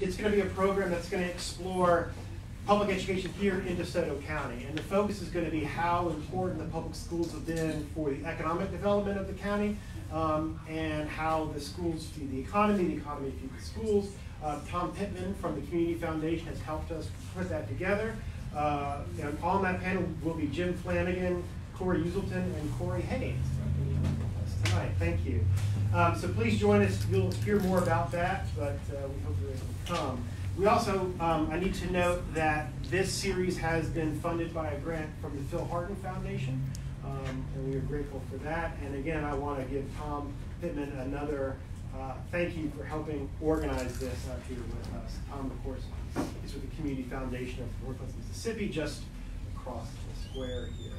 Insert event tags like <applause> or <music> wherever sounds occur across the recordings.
it's going to be a program that's going to explore public education here in DeSoto County. And the focus is going to be how important the public schools have been for the economic development of the county um, and how the schools feed the economy, the economy feeds the schools. Uh, Tom Pittman from the Community Foundation has helped us put that together. Uh, and on that panel will be Jim Flanagan, Cory Uselton, and Corey Haynes tonight. Thank you. Um, so please join us. You'll hear more about that, but uh, we hope you're able to come. We also, um, I need to note that this series has been funded by a grant from the Phil Hardin Foundation, um, and we are grateful for that. And again, I want to give Tom Pittman another uh, thank you for helping organize this out here with us. Tom, of course, is with the Community Foundation of Northwest Mississippi, just across the square here.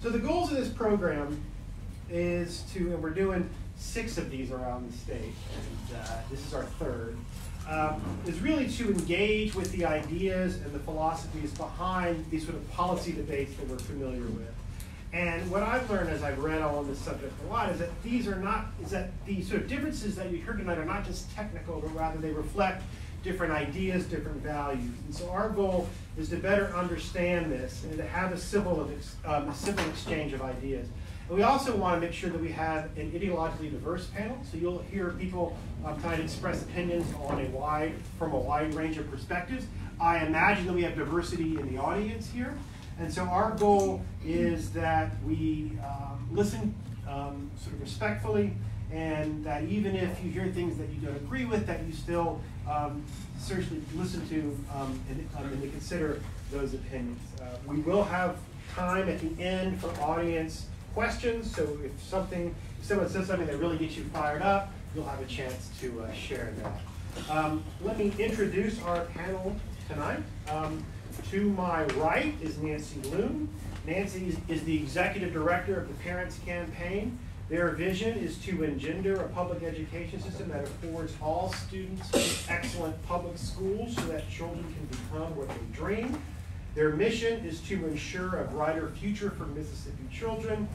So the goals of this program is to, and we're doing six of these around the state, and uh, this is our third, um, is really to engage with the ideas and the philosophies behind these sort of policy debates that we're familiar with. And what I've learned as I've read all on this subject a lot is that these are not, is that the sort of differences that you heard tonight are not just technical, but rather they reflect different ideas, different values. And so our goal is to better understand this and to have a civil, um, a civil exchange of ideas. And we also want to make sure that we have an ideologically diverse panel. So you'll hear people uh, kind of express opinions on a wide, from a wide range of perspectives. I imagine that we have diversity in the audience here. And so our goal is that we um, listen um, sort of respectfully and that even if you hear things that you don't agree with, that you still um, seriously listen to um, and, um, and to consider those opinions. Uh, we will have time at the end for audience questions. So if something, if someone says something that really gets you fired up, you'll have a chance to uh, share that. Um, let me introduce our panel tonight. Um, to my right is Nancy Loome. Nancy is the executive director of the Parents Campaign. Their vision is to engender a public education system that affords all students excellent public schools so that children can become what they dream. Their mission is to ensure a brighter future for Mississippi children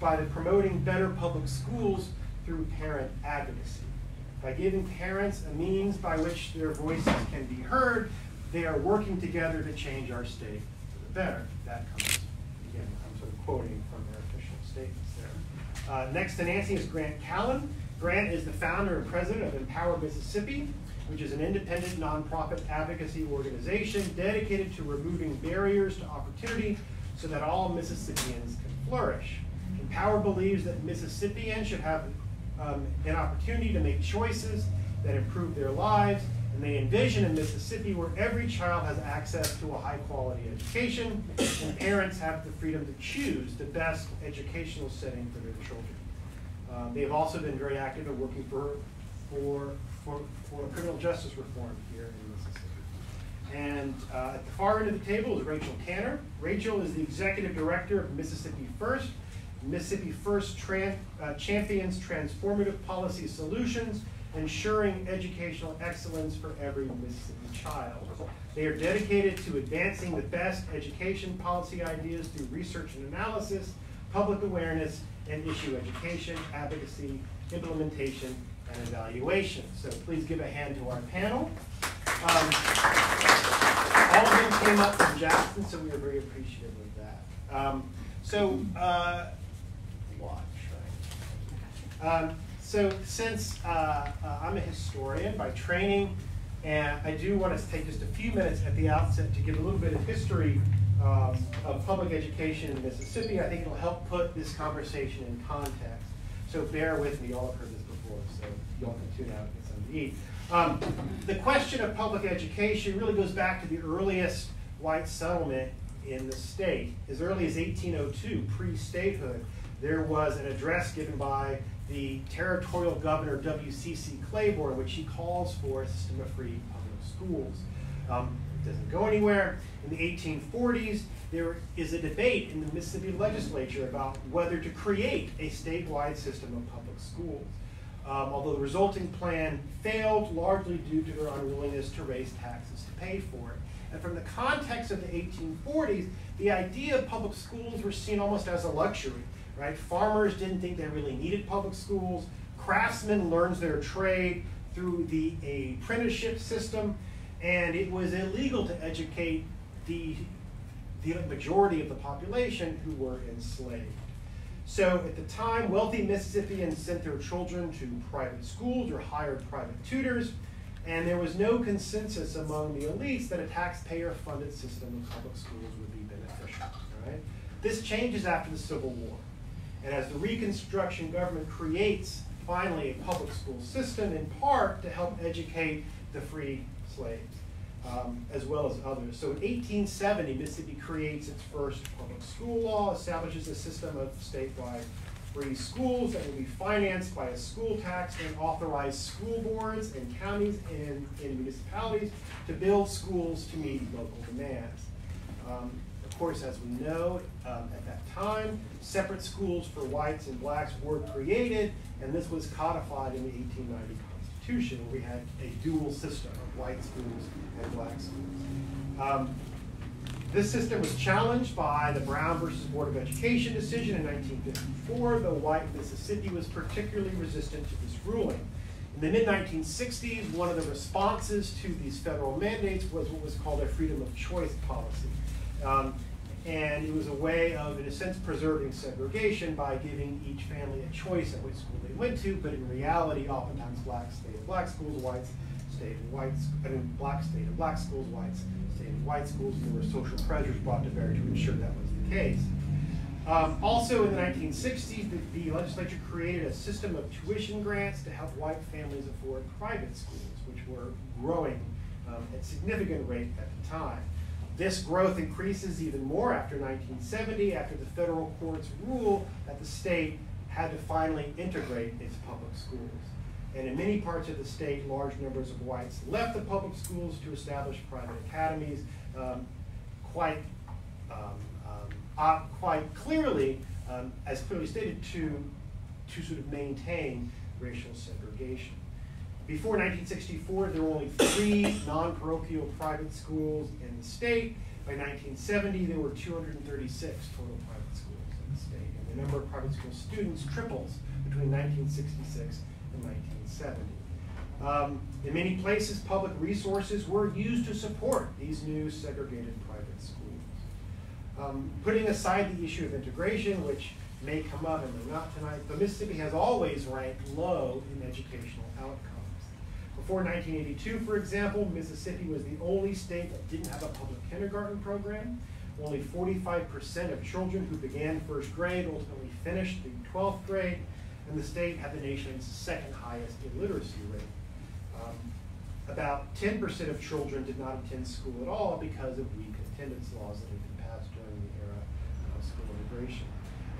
by promoting better public schools through parent advocacy. By giving parents a means by which their voices can be heard, they are working together to change our state for the better. That comes, again, I'm sort of quoting from their official statements there. Uh, next to Nancy is Grant Callen. Grant is the founder and president of Empower Mississippi, which is an independent nonprofit advocacy organization dedicated to removing barriers to opportunity so that all Mississippians can flourish. Empower believes that Mississippians should have um, an opportunity to make choices that improve their lives, and they envision a Mississippi where every child has access to a high quality education, and parents have the freedom to choose the best educational setting for their children. Um, they have also been very active in working for, for, for, for criminal justice reform here in Mississippi. And uh, at the far end of the table is Rachel Canter. Rachel is the executive director of Mississippi First, Mississippi First uh, champions transformative policy solutions, ensuring educational excellence for every Mississippi child. They are dedicated to advancing the best education policy ideas through research and analysis, public awareness, and issue education, advocacy, implementation, and evaluation. So please give a hand to our panel. Um, all of them came up from Jackson, so we are very appreciative of that. Um, so uh? Um, so since uh, uh, I'm a historian by training, and I do want to take just a few minutes at the outset to give a little bit of history um, of public education in Mississippi, I think it'll help put this conversation in context. So bear with me, y'all have heard this before, so y'all can tune out and get something to eat. Um, the question of public education really goes back to the earliest white settlement in the state. As early as 1802, pre-statehood, there was an address given by the territorial governor W.C.C. Claiborne, which he calls for a system of free public schools. Um, it doesn't go anywhere. In the 1840s, there is a debate in the Mississippi legislature about whether to create a statewide system of public schools. Um, although the resulting plan failed largely due to their unwillingness to raise taxes to pay for it. And from the context of the 1840s, the idea of public schools were seen almost as a luxury right? Farmers didn't think they really needed public schools. Craftsmen learned their trade through the apprenticeship system, and it was illegal to educate the, the majority of the population who were enslaved. So at the time, wealthy Mississippians sent their children to private schools or hired private tutors, and there was no consensus among the elites that a taxpayer-funded system of public schools would be beneficial. Right? This changes after the Civil War. And as the Reconstruction government creates finally a public school system in part to help educate the free slaves, um, as well as others. So in 1870, Mississippi creates its first public school law, establishes a system of statewide free schools that will be financed by a school tax and authorize school boards and counties and, and municipalities to build schools to meet local demands. Um, course, as we know, um, at that time, separate schools for whites and blacks were created, and this was codified in the 1890 Constitution, where we had a dual system of white schools and black schools. Um, this system was challenged by the Brown versus Board of Education decision in 1954, though white Mississippi was particularly resistant to this ruling. In the mid-1960s, one of the responses to these federal mandates was what was called a freedom of choice policy. Um, and it was a way of, in a sense, preserving segregation by giving each family a choice at which school they went to, but in reality, oftentimes blacks stayed in black schools, whites stayed in white, I mean, blacks stayed in black schools, whites stayed in white schools, and there were social pressures brought to bear to ensure that was the case. Um, also in the 1960s, the, the, legislature created a system of tuition grants to help white families afford private schools, which were growing um, at significant rate at the time. This growth increases even more after 1970, after the federal courts rule that the state had to finally integrate its public schools. And in many parts of the state, large numbers of whites left the public schools to establish private academies, um, quite, um, um, quite clearly, um, as clearly stated, to, to sort of maintain racial segregation. Before 1964, there were only three non-parochial private schools the state. By 1970, there were 236 total private schools in the state. And the number of private school students triples between 1966 and 1970. Um, in many places, public resources were used to support these new segregated private schools. Um, putting aside the issue of integration, which may come up and may not tonight, but Mississippi has always ranked low in educational outcomes. Before 1982, for example, Mississippi was the only state that didn't have a public kindergarten program. Only 45% of children who began first grade ultimately finished the 12th grade, and the state had the nation's second highest illiteracy rate. Um, about 10% of children did not attend school at all because of weak attendance laws that had been passed during the era of school integration.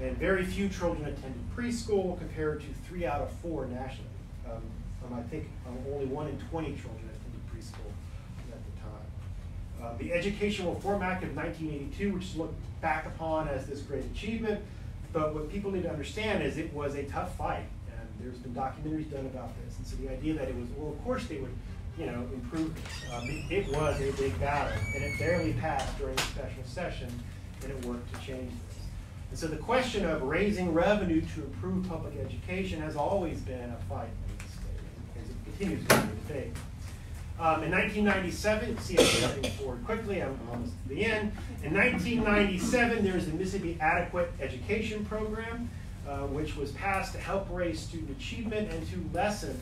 And very few children attended preschool compared to three out of four nationally. Um, um, I think um, only one in 20 children attended preschool at the time. Uh, the Educational Reform Act of 1982, which is looked back upon as this great achievement, but what people need to understand is it was a tough fight, and there's been documentaries done about this. And so the idea that it was, well, of course they would, you know, improve this. Um, it, it, was a big battle, and it barely passed during a special session, and it worked to change this. And so the question of raising revenue to improve public education has always been a fight continues to be. Um, in 1997, see I'm jumping forward quickly, I'm almost to the end. In 1997, there was the Mississippi Adequate Education Program, uh, which was passed to help raise student achievement and to lessen,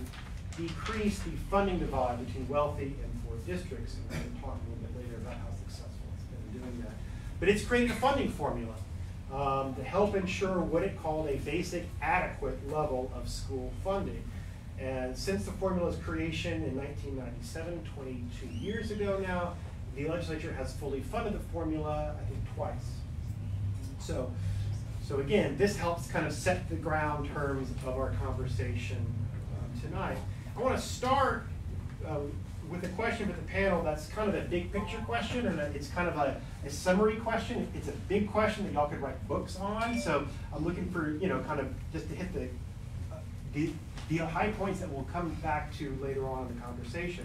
decrease the funding divide between wealthy and poor districts. And we'll talk a little bit later about how successful it's been in doing that. But it's created a funding formula um, to help ensure what it called a basic adequate level of school funding. And since the formula's creation in 1997, 22 years ago now, the legislature has fully funded the formula, I think, twice. So, so again, this helps kind of set the ground terms of our conversation um, tonight. I want to start um, with a question with the panel that's kind of a big picture question, and it's kind of a, a summary question. It's a big question that y'all could write books on. So I'm looking for, you know, kind of just to hit the, uh, the high points that we'll come back to later on in the conversation.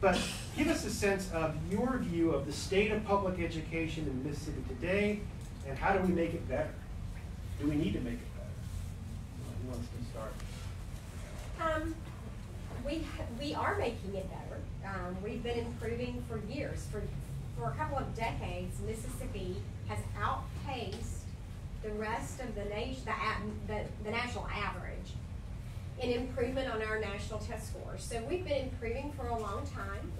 But give us a sense of your view of the state of public education in Mississippi today, and how do we make it better? Do we need to make it better? Who wants to start? Um, we, we are making it better. Um, we've been improving for years. For, for a couple of decades, Mississippi has outpaced the rest of the nation, the, the, the national average in improvement on our national test scores. So we've been improving for a long time.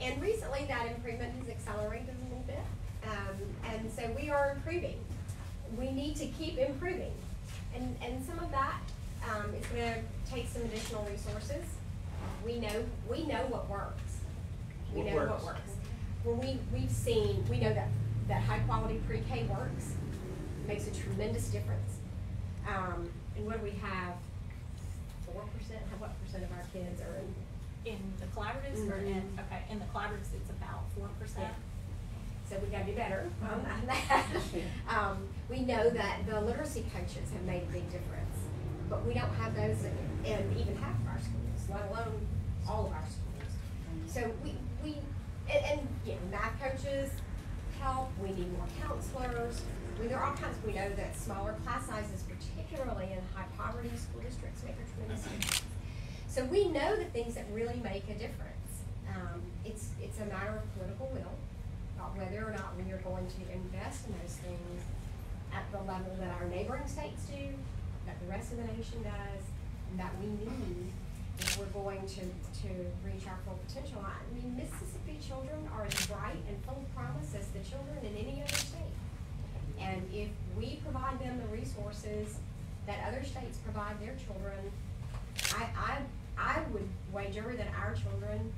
And recently that improvement has accelerated a little bit. Um, and so we are improving. We need to keep improving. And, and some of that, um, is gonna take some additional resources. We know, we know what works. We What know what works? works. When we, we've seen, we know that, that high-quality pre-K works, makes a tremendous difference. Um, and what do we have, percent, what percent of our kids are in In the collaboratives or in, Mhm. okay, in the collaboratives, it's about four percent. So we gotta do better on that. <laughs> Um, we know that the literacy coaches have made a big difference, but we don't have those in, in even half of our schools, let alone all of our schools. So we, we, and, and, you know, math coaches help, we need more counselors. I mean, there are all kinds, we know that smaller class sizes, particularly in high poverty school districts, make a tremendous difference. So we know the things that really make a difference. Um, it's, it's a matter of political will, about whether or not we are going to invest in those things at the level that our neighboring states do, that the rest of the nation does, and that we need if we're going to, to reach our full potential. I mean, Mississippi children are as bright and full of promise as the children in any other state. And if we provide them the resources that other states provide their children, I, I, I would wager that our children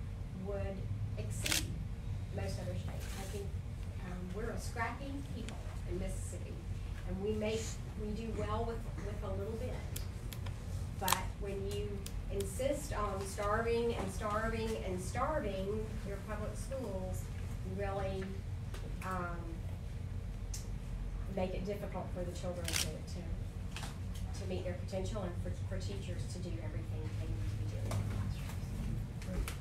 would exceed most other states. I think, um, we're a scrappy people in Mississippi, and we make, we do well with, with a little bit. But when you insist on starving and starving and starving your public schools, you really, um, make it difficult for the children to, to, to meet their potential and for, for teachers to do everything they need to be doing in the classrooms.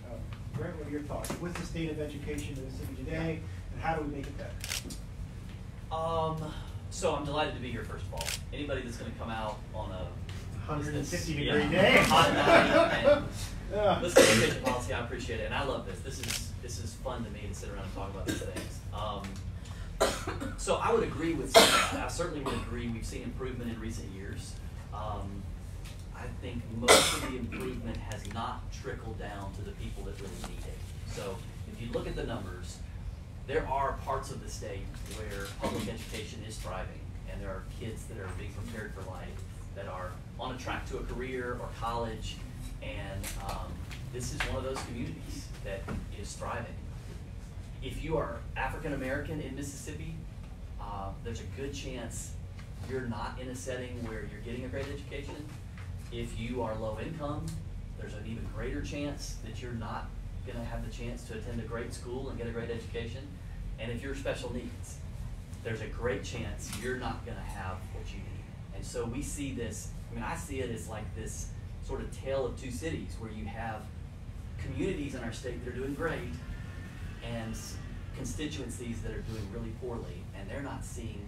Uh, Grant, what are your thoughts? What's the state of education in the city today, and how do we make it better? Um, so I'm delighted to be here, first of all. Anybody that's gonna come out on a. Hundred and fifty yeah, degree day. Hot night Yeah. listen to education policy, I appreciate it, and I love this. This is, this is fun to me to sit around and talk about these things. Um, <coughs> so I would agree with some of that. I certainly would agree, we've seen improvement in recent years. Um, I think most of the improvement has not trickled down to the people that really need it. So if you look at the numbers, there are parts of the state where public education is thriving, and there are kids that are being prepared for life, that are on a track to a career or college, and um, this is one of those communities that is thriving. If you are African American in Mississippi, uh, there's a good chance you're not in a setting where you're getting a great education. If you are low income, there's an even greater chance that you're not gonna have the chance to attend a great school and get a great education. And if you're special needs, there's a great chance you're not gonna have what you need. And so we see this, I mean, I see it as like this sort of tale of two cities where you have communities in our state that are doing great and constituencies that are doing really poorly and they're not seeing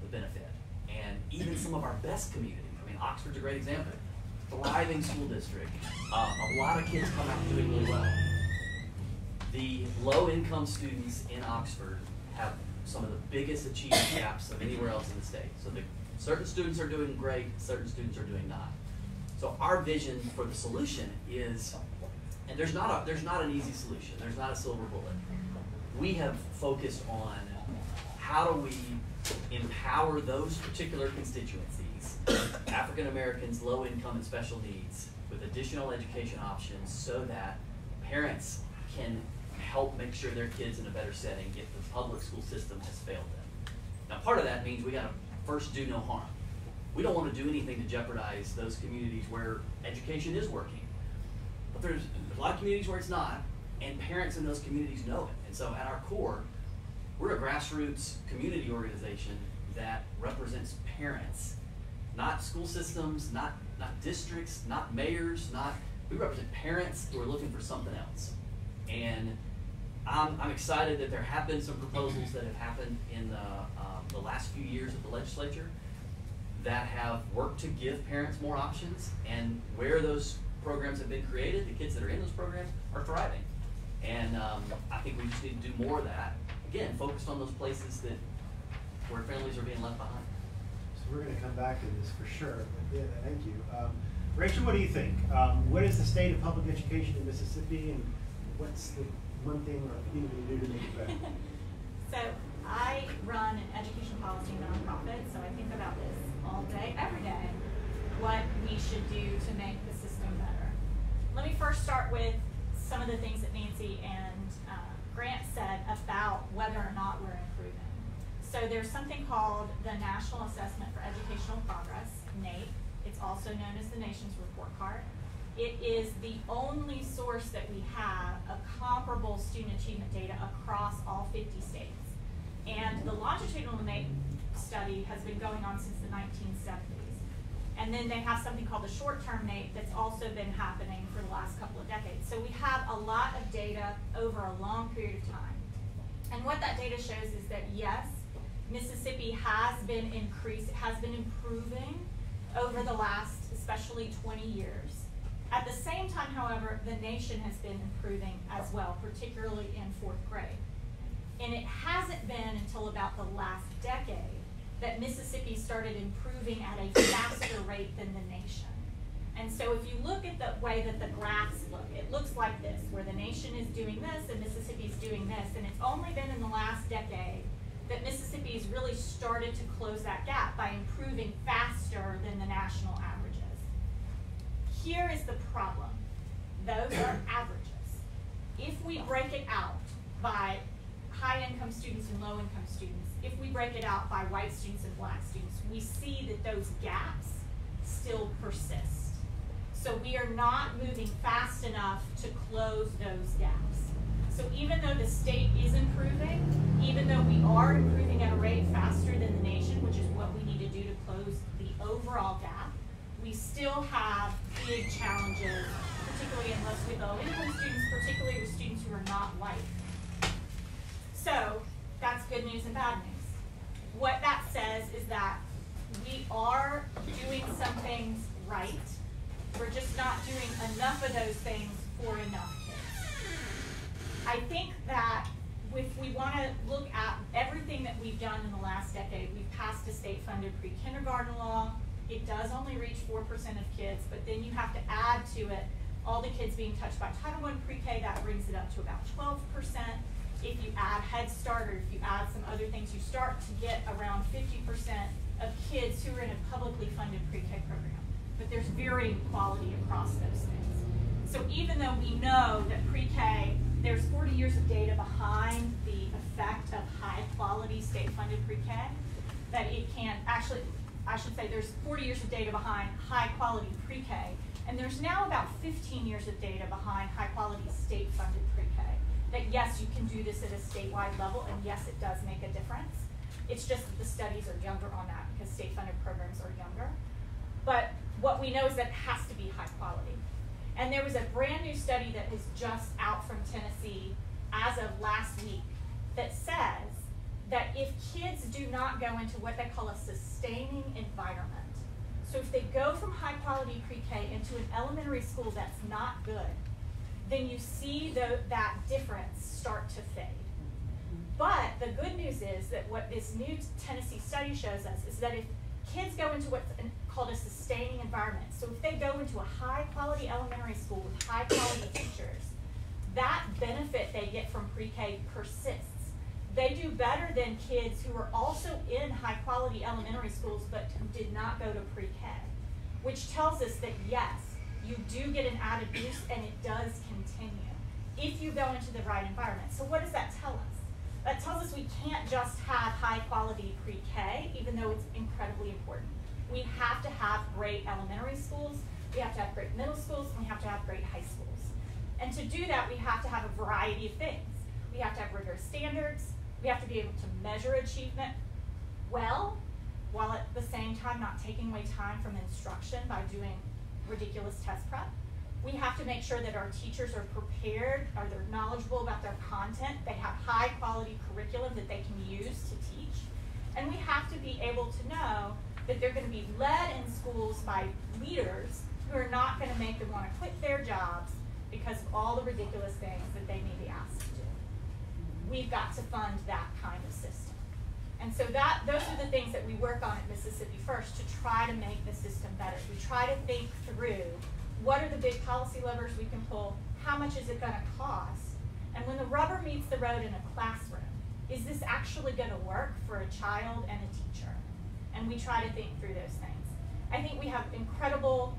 the benefit. And even some of our best communities, I mean, Oxford's a great example. Thriving school district, uh, a lot of kids come out doing really well. The low-income students in Oxford have some of the biggest achievement <coughs> gaps of anywhere else in the state. So the, certain students are doing great, certain students are doing not. So our vision for the solution is, and there's not a, there's not an easy solution, there's not a silver bullet. We have focused on how do we empower those particular constituencies, African Americans, low income and special needs, with additional education options so that parents can help make sure their kids in a better setting if the public school system has failed them. Now, part of that means we gotta first do no harm. We don't wanna do anything to jeopardize those communities where education is working. But there's a lot of communities where it's not, and parents in those communities know it. And so at our core, we're a grassroots community organization that represents parents, not school systems, not, not districts, not mayors, not, we represent parents who are looking for something else. And I'm, I'm excited that there have been some proposals that have happened in the, um, the last few years of the legislature that have worked to give parents more options and where those programs have been created, the kids that are in those programs are thriving. And um, I think we just need to do more of that. Again, focused on those places that where families are being left behind. We're gonna come back to this for sure, but yeah, thank you. Um, Rachel, what do you think? Um, what is the state of public education in Mississippi and what's the one thing our community can do to make it better? <laughs> So I run an education policy nonprofit, so I think about this all day, every day, what we should do to make the system better. Let me first start with some of the things that Nancy and uh, Grant said about whether or not we're improving. So there's something called the National Assessment for Educational Progress, NAEP. It's also known as the nation's report card. It is the only source that we have of comparable student achievement data across all 50 states. And the longitudinal NAEP study has been going on since the 1970s. And then they have something called the short-term NAEP that's also been happening for the last couple of decades. So we have a lot of data over a long period of time. And what that data shows is that yes, Mississippi has been increased, has been improving over the last, especially 20 years. At the same time, however, the nation has been improving as well, particularly in fourth grade. And it hasn't been until about the last decade that Mississippi started improving at a faster rate than the nation. And so if you look at the way that the graphs look, it looks like this, where the nation is doing this and Mississippi is doing this. And it's only been in the last decade that Mississippi's really started to close that gap by improving faster than the national averages. Here is the problem. Those are averages. If we break it out by high income students and low income students, if we break it out by white students and black students, we see that those gaps still persist. So we are not moving fast enough to close those gaps. So even though the state is improving, even though we are improving at a rate faster than the nation, which is what we need to do to close the overall gap, we still have big challenges, particularly in mostly low income students, particularly with students who are not white. So that's good news and bad news. What that says is that we are doing some things right. We're just not doing enough of those things for enough. I think that if we want to look at everything that we've done in the last decade, we've passed a state-funded pre-kindergarten law. It does only reach 4% of kids, but then you have to add to it all the kids being touched by Title I pre-K, that brings it up to about 12%. If you add Head Start or if you add some other things, you start to get around 50% of kids who are in a publicly funded pre-K program. But there's varying quality across those things. So even though we know that pre-K, there's 40 years of data behind the effect of high quality state funded pre-K, that it can actually, I should say there's 40 years of data behind high quality pre-K, and there's now about 15 years of data behind high quality state funded pre-K. That yes, you can do this at a statewide level, and yes, it does make a difference. It's just that the studies are younger on that because state funded programs are younger. But what we know is that it has to be high quality. And there was a brand new study that is just out from Tennessee as of last week that says that if kids do not go into what they call a sustaining environment, so if they go from high quality pre-K into an elementary school that's not good, then you see the, that difference start to fade. But the good news is that what this new Tennessee study shows us is that if kids go into what's called a sustaining environment, so if they go into a high quality elementary school with high quality teachers, that benefit they get from pre-K persists. They do better than kids who are also in high quality elementary schools but who did not go to pre-K, which tells us that yes, you do get an added boost and it does continue if you go into the right environment. So what does that tell us? That tells us we can't just have high quality pre-K, even though it's incredibly important. We have to have great elementary schools, we have to have great middle schools, and we have to have great high schools. And to do that, we have to have a variety of things. We have to have rigorous standards, we have to be able to measure achievement well, while at the same time not taking away time from instruction by doing ridiculous test prep. We have to make sure that our teachers are prepared, are they're knowledgeable about their content, they have high quality curriculum that they can use to teach. And we have to be able to know that they're going to be led in schools by leaders who are not gonna make them wanna quit their jobs because of all the ridiculous things that they may be asked to do. We've got to fund that kind of system. And so that, those are the things that we work on at Mississippi First to try to make the system better. We try to think through, what are the big policy levers we can pull? How much is it gonna cost? And when the rubber meets the road in a classroom, is this actually gonna work for a child and a teacher? And we try to think through those things. I think we have incredible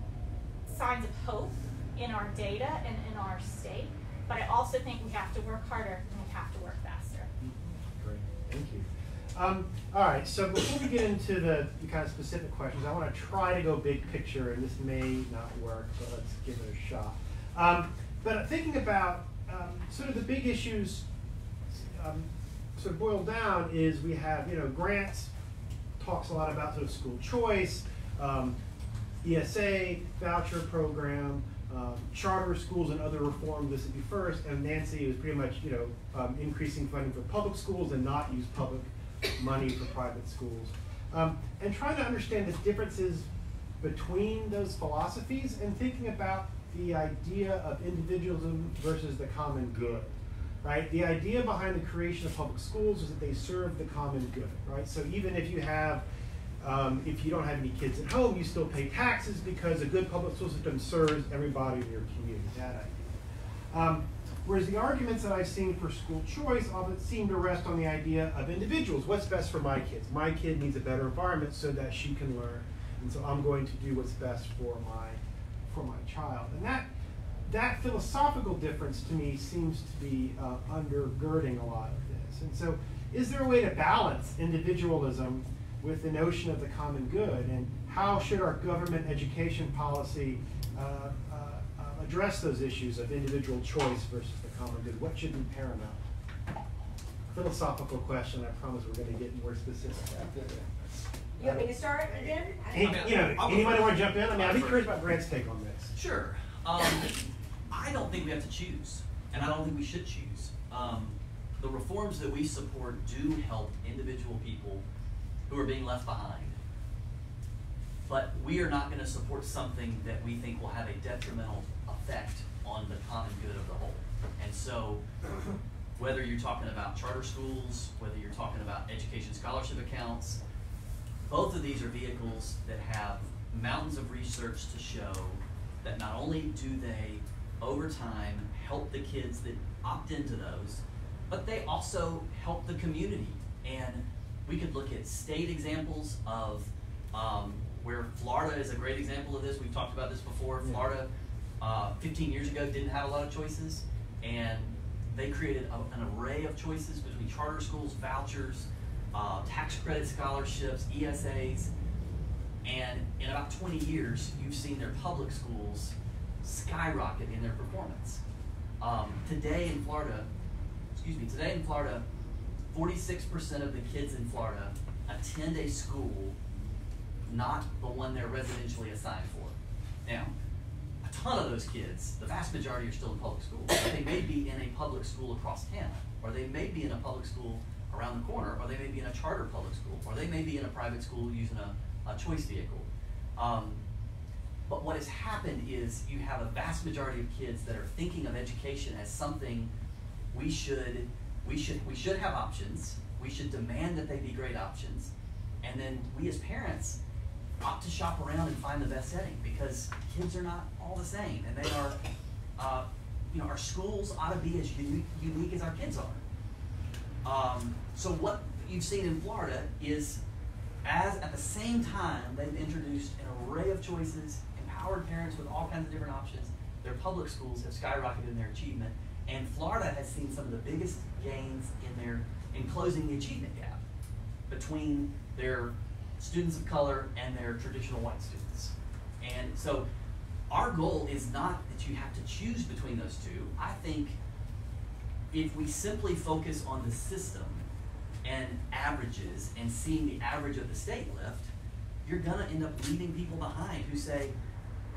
signs of hope in our data and in our state, but I also think we have to work harder and we have to work faster. Um, all right, so before we get into the, the kind of specific questions, I want to try to go big picture, and this may not work, but let's give it a shot. Um, but thinking about um, sort of the big issues, um, sort of boiled down is we have, you know, grants talks a lot about sort of school choice, um, ESA, voucher program, um, charter schools and other reforms, this would be first, and Nancy was pretty much, you know, um, increasing funding for public schools and not use public money for private schools. Um, and trying to understand the differences between those philosophies and thinking about the idea of individualism versus the common good, right? The idea behind the creation of public schools is that they serve the common good, right? So even if you have um, if you don't have any kids at home, you still pay taxes because a good public school system serves everybody in your community. That idea. Um, whereas the arguments that I've seen for school choice often seem to rest on the idea of individuals. What's best for my kids? My kid needs a better environment so that she can learn, and so I'm going to do what's best for my for my child. And that that philosophical difference to me seems to be uh, undergirding a lot of this. And so, is there a way to balance individualism with the notion of the common good and how should our government education policy uh, address those issues of individual choice versus the common good? What should be paramount? Philosophical question. I promise we're going to get more specific after that. You want me to start again? Any, you know, I'll anybody want to jump in? I mean, I'll I'd be curious about Grant's take on this. Sure. Um, I don't think we have to choose, and I don't think we should choose. Um, the reforms that we support do help individual people who are being left behind. But we are not going to support something that we think will have a detrimental effect on the common good of the whole. And so, whether you're talking about charter schools, whether you're talking about education scholarship accounts, both of these are vehicles that have mountains of research to show that not only do they, over time, help the kids that opt into those, but they also help the community. And we could look at state examples of um, where Florida is a great example of this. We've talked about this before. Florida, uh, 15 years ago, didn't have a lot of choices, and they created a, an array of choices between charter schools, vouchers, uh, tax credit scholarships, ESAs, and in about 20 years, you've seen their public schools skyrocket in their performance. Um, today in Florida, excuse me, today in Florida, 46% of the kids in Florida attend a school not the one they're residentially assigned for. Now, ton of those kids, the vast majority are still in public school. But they may be in a public school across town, or they may be in a public school around the corner, or they may be in a charter public school, or they may be in a private school using a, a choice vehicle. Um, but what has happened is you have a vast majority of kids that are thinking of education as something we should we should we should have options. We should demand that they be great options. And then we as parents ought to shop around and find the best setting because kids are not all the same and they are uh, you know our schools ought to be as unique, unique as our kids are. Um, so what you've seen in Florida is as at the same time they've introduced an array of choices, empowered parents with all kinds of different options, their public schools have skyrocketed in their achievement, and Florida has seen some of the biggest gains in their in closing the achievement gap between their students of color and their traditional white students. And so our goal is not that you have to choose between those two. I think if we simply focus on the system and averages and seeing the average of the state lift, you're gonna end up leaving people behind who say,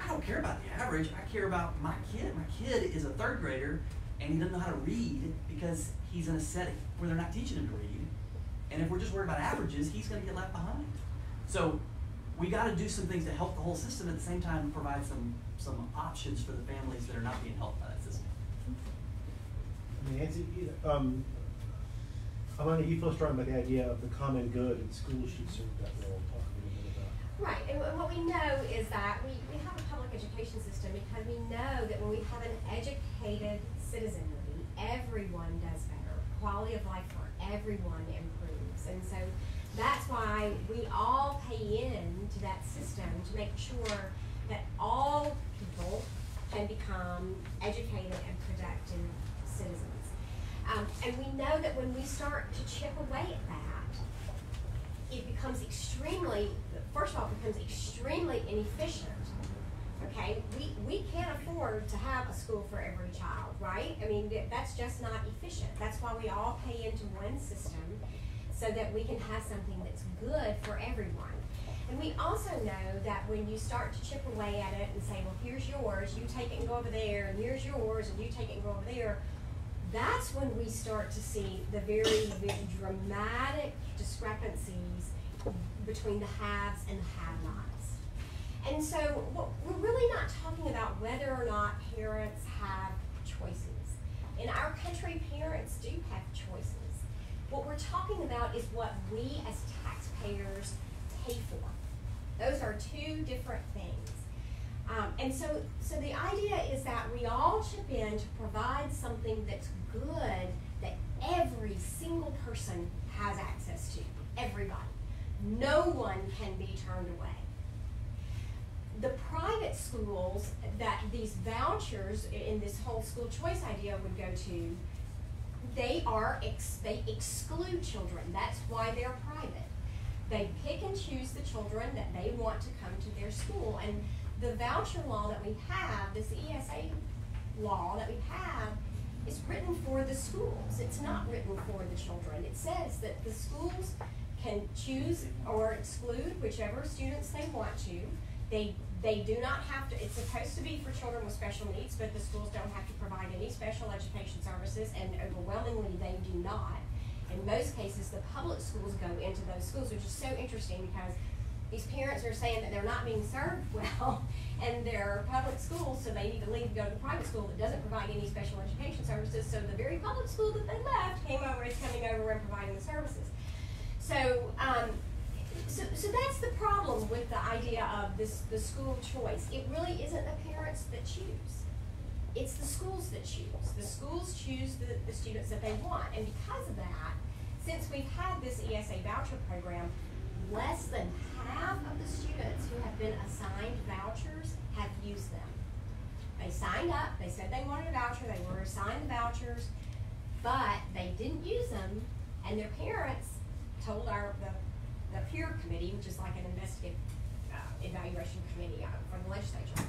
I don't care about the average, I care about my kid. My kid is a third grader and he doesn't know how to read because he's in a setting where they're not teaching him to read. And if we're just worried about averages, he's gonna get left behind. So we gotta do some things to help the whole system, at the same time and provide some, some options for the families that are not being helped by that system. I mean, Nancy, you know, um, Amanda, you feel strong about the idea of the common good and schools should serve that role. Talk a little bit about. Right, and what we know is that we, we have a public education system because we know that when we have an educated citizenry, everyone does better. Quality of life for everyone improves. And so that's why we all pay in to that system to make sure that all people can become educated and productive citizens. Um, and we know that when we start to chip away at that, it becomes extremely, first of all, it becomes extremely inefficient. Okay, we, we can't afford to have a school for every child, right? I mean, that's just not efficient. That's why we all pay into one system so that we can have something that's good for everyone. And we also know that when you start to chip away at it and say, well, here's yours, you take it and go over there, and here's yours, and you take it and go over there, that's when we start to see the very, very dramatic discrepancies between the haves and the have-nots. And so we're really not talking about whether or not parents have choices. In our country, parents do have choices. What we're talking about is what we as taxpayers pay for. Those are two different things. Um, and so, so the idea is that we all chip in to provide something that's good that every single person has access to. Everybody. No one can be turned away. The private schools that these vouchers in this whole school choice idea would go to, they are ex- they exclude children. That's why they're private. They pick and choose the children that they want to come to their school. And the voucher law that we have, this ESA law that we have, is written for the schools. It's not written for the children. It says that the schools can choose or exclude whichever students they want to. They they do not have to, it's supposed to be for children with special needs, but the schools don't have to provide any special education services, and overwhelmingly they do not. In most cases, the public schools go into those schools, which is so interesting because these parents are saying that they're not being served <laughs> well and they're public schools, so they need to leave and go to the private school that doesn't provide any special education services. So the very public school that they left came over is coming over and providing the services. So, um, so, so that's the problem with the idea of this the school choice. It really isn't the parents that choose. It's the schools that choose. The schools choose the, the students that they want. And because of that, since we've had this ESA voucher program, less than half of the students who have been assigned vouchers have used them. They signed up, they said they wanted a voucher, they were assigned the vouchers, but they didn't use them, and their parents told our, the, the PEER committee, which is like an investigative uh, evaluation committee uh, from the legislature,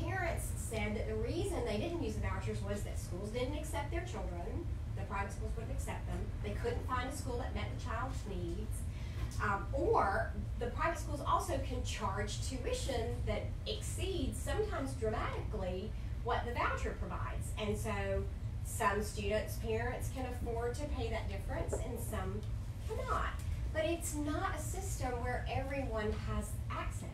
parents said that the reason they didn't use the vouchers was that schools didn't accept their children, the private schools wouldn't accept them, they couldn't find a school that met the child's needs, um, or the private schools also can charge tuition that exceeds sometimes dramatically what the voucher provides. And so some students' parents can afford to pay that difference and some cannot. But it's not a system where everyone has access.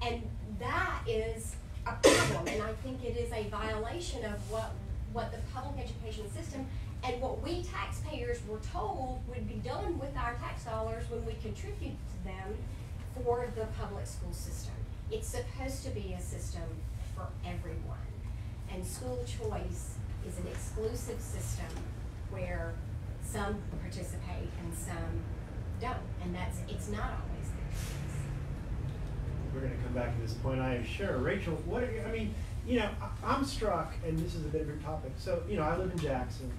And that is a problem, and I think it is a violation of what, what the public education system and what we taxpayers were told would be done with our tax dollars when we contribute to them for the public school system. It's supposed to be a system for everyone. And school choice is an exclusive system where some participate and some don't. And that's, it's not always the case. We're gonna come back to this point, I am sure. Rachel, what are you, I mean, you know, I'm struck, and this is a bit of a topic. So, you know, I live in Jackson,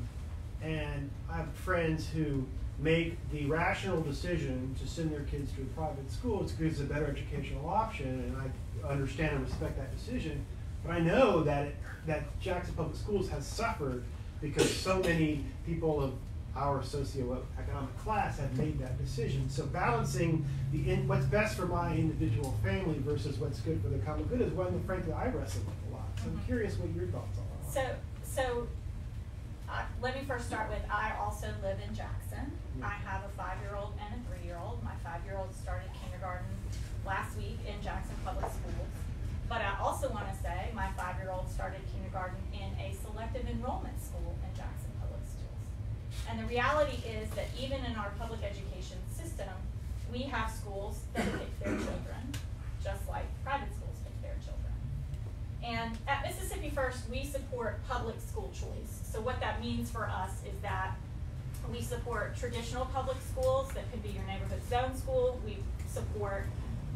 and I have friends who make the rational decision to send their kids to a private school. It's because it's a better educational option, and I understand and respect that decision. But I know that it, that Jackson Public Schools has suffered because so many people of our socioeconomic class have made that decision. So balancing the in, what's best for my individual family versus what's good for the common good is one that frankly I wrestle with a lot. So I'm Mhm. curious what your thoughts are. So, so, uh, let me first start with, I also live in Jackson. Yeah. I have a five-year-old and a three-year-old. My five-year-old started kindergarten last week in Jackson Public Schools. But I also want to say my five-year-old started kindergarten in a selective enrollment school in Jackson Public Schools. And the reality is that even in our public education system, we have schools that pick their children, just like private schools pick their children. And at Mississippi First, we support public school choice. So what that means for us is that we support traditional public schools that could be your neighborhood zone school. We support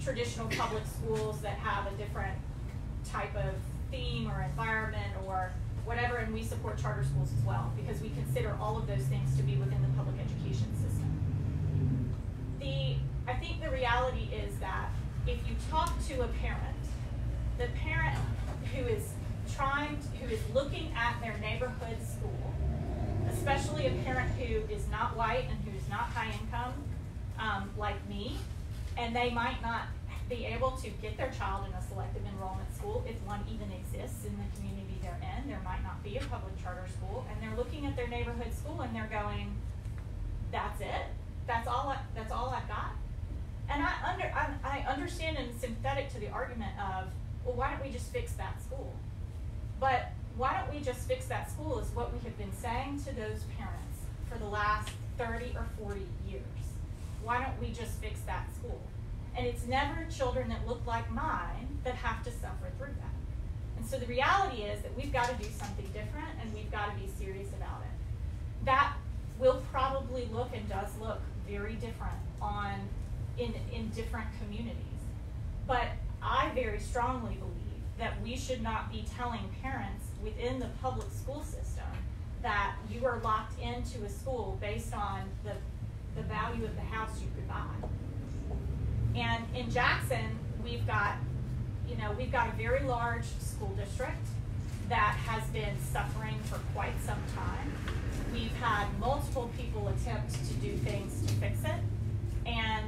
traditional public schools that have a different type of theme or environment or whatever, and we support charter schools as well because we consider all of those things to be within the public education system. The I think the reality is that if you talk to a parent, the parent who is trying to, who is looking at their neighborhood school, especially a parent who is not white and who's not high income, um, like me, and they might not be able to get their child in a selective enrollment school if one even exists in the community they're in. There might not be a public charter school, and they're looking at their neighborhood school and they're going, "That's it? That's all? I, that's all I've got?" And I under I, I understand and sympathetic to the argument of, well, why don't we just fix that school? But why don't we just fix that school is what we have been saying to those parents for the last 30 or 40 years. Why don't we just fix that school? And it's never children that look like mine that have to suffer through that. And so the reality is that we've got to do something different and we've got to be serious about it. That will probably look and does look very different on in, in different communities. But I very strongly believe that we should not be telling parents within the public school system that you are locked into a school based on the, the value of the house you could buy. And in Jackson, we've got, you know, we've got a very large school district that has been suffering for quite some time. We've had multiple people attempt to do things to fix it. And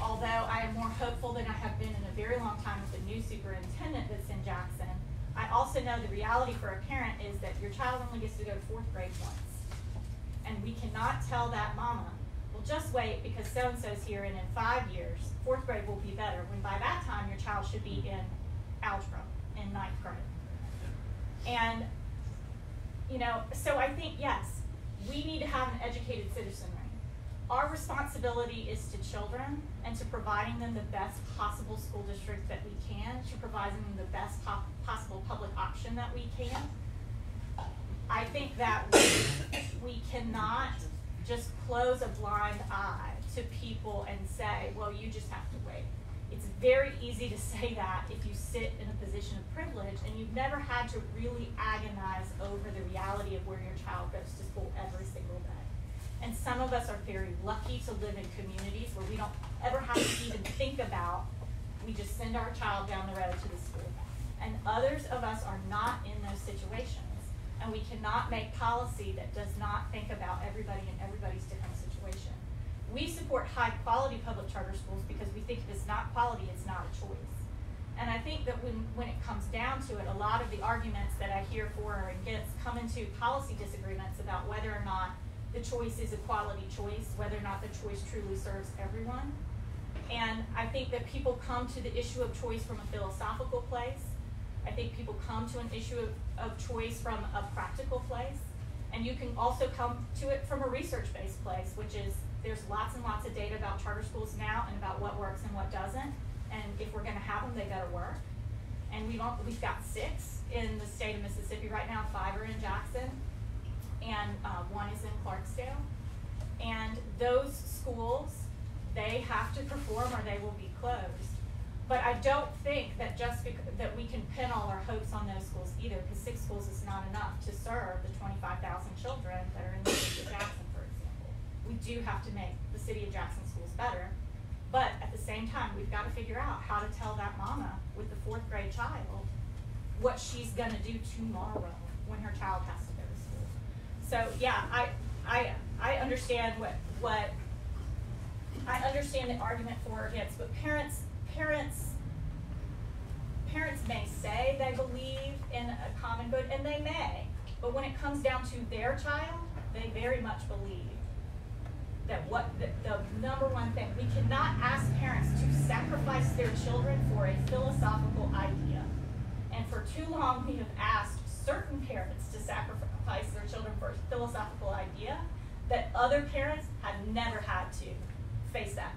although I am more hopeful than I have been in a very long time with the new superintendent that's in Jackson, I also know the reality for a parent is that your child only gets to go to fourth grade once. And we cannot tell that mama, just wait because so and so's here, and in five years, fourth grade will be better. When by that time, your child should be in algebra in ninth grade. And, you know, so I think, yes, we need to have an educated citizenry. Our responsibility is to children and to providing them the best possible school district that we can, to providing them the best po possible public option that we can. I think that we, we cannot just close a blind eye to people and say, well, you just have to wait. It's very easy to <laughs> say that if you sit in a position of privilege and you've never had to really agonize over the reality of where your child goes to school every single day. And some of us are very lucky to live in communities where we don't ever have to even <coughs> think about, we just send our child down the road to the school. And others of us are not in those situations and we cannot make policy that does not think about everybody and everybody's different situation. We support high quality public charter schools because we think if it's not quality, it's not a choice. And I think that when, when it comes down to it, a lot of the arguments that I hear for or against come into policy disagreements about whether or not the choice is a quality choice, whether or not the choice truly serves everyone. And I think that people come to the issue of choice from a philosophical place I think people come to an issue of, of choice from a practical place. And you can also come to it from a research-based place, which is there's lots and lots of data about charter schools now and about what works and what doesn't. And if we're going to have them, they better work. And we've, we've got six in the state of Mississippi right now. Five are in Jackson, and uh, one is in Clarksdale. And those schools, they have to perform or they will be closed. But I don't think that just that we can pin all our hopes on those schools either, because six schools is not enough to serve the 25,000 children that are in the city of Jackson, for example. We do have to make the city of Jackson schools better, but at the same time, we've got to figure out how to tell that mama with the fourth grade child what she's gonna do tomorrow when her child has to go to school. So yeah, I I I understand what what I understand the argument for or against, but parents parents parents may say they believe in a common good, and they may, but when it comes down to their child, they very much believe that what, the, the number one thing, we cannot ask parents to sacrifice their children for a philosophical idea. And for too long, we have asked certain parents to sacrifice their children for a philosophical idea that other parents have never had to face that.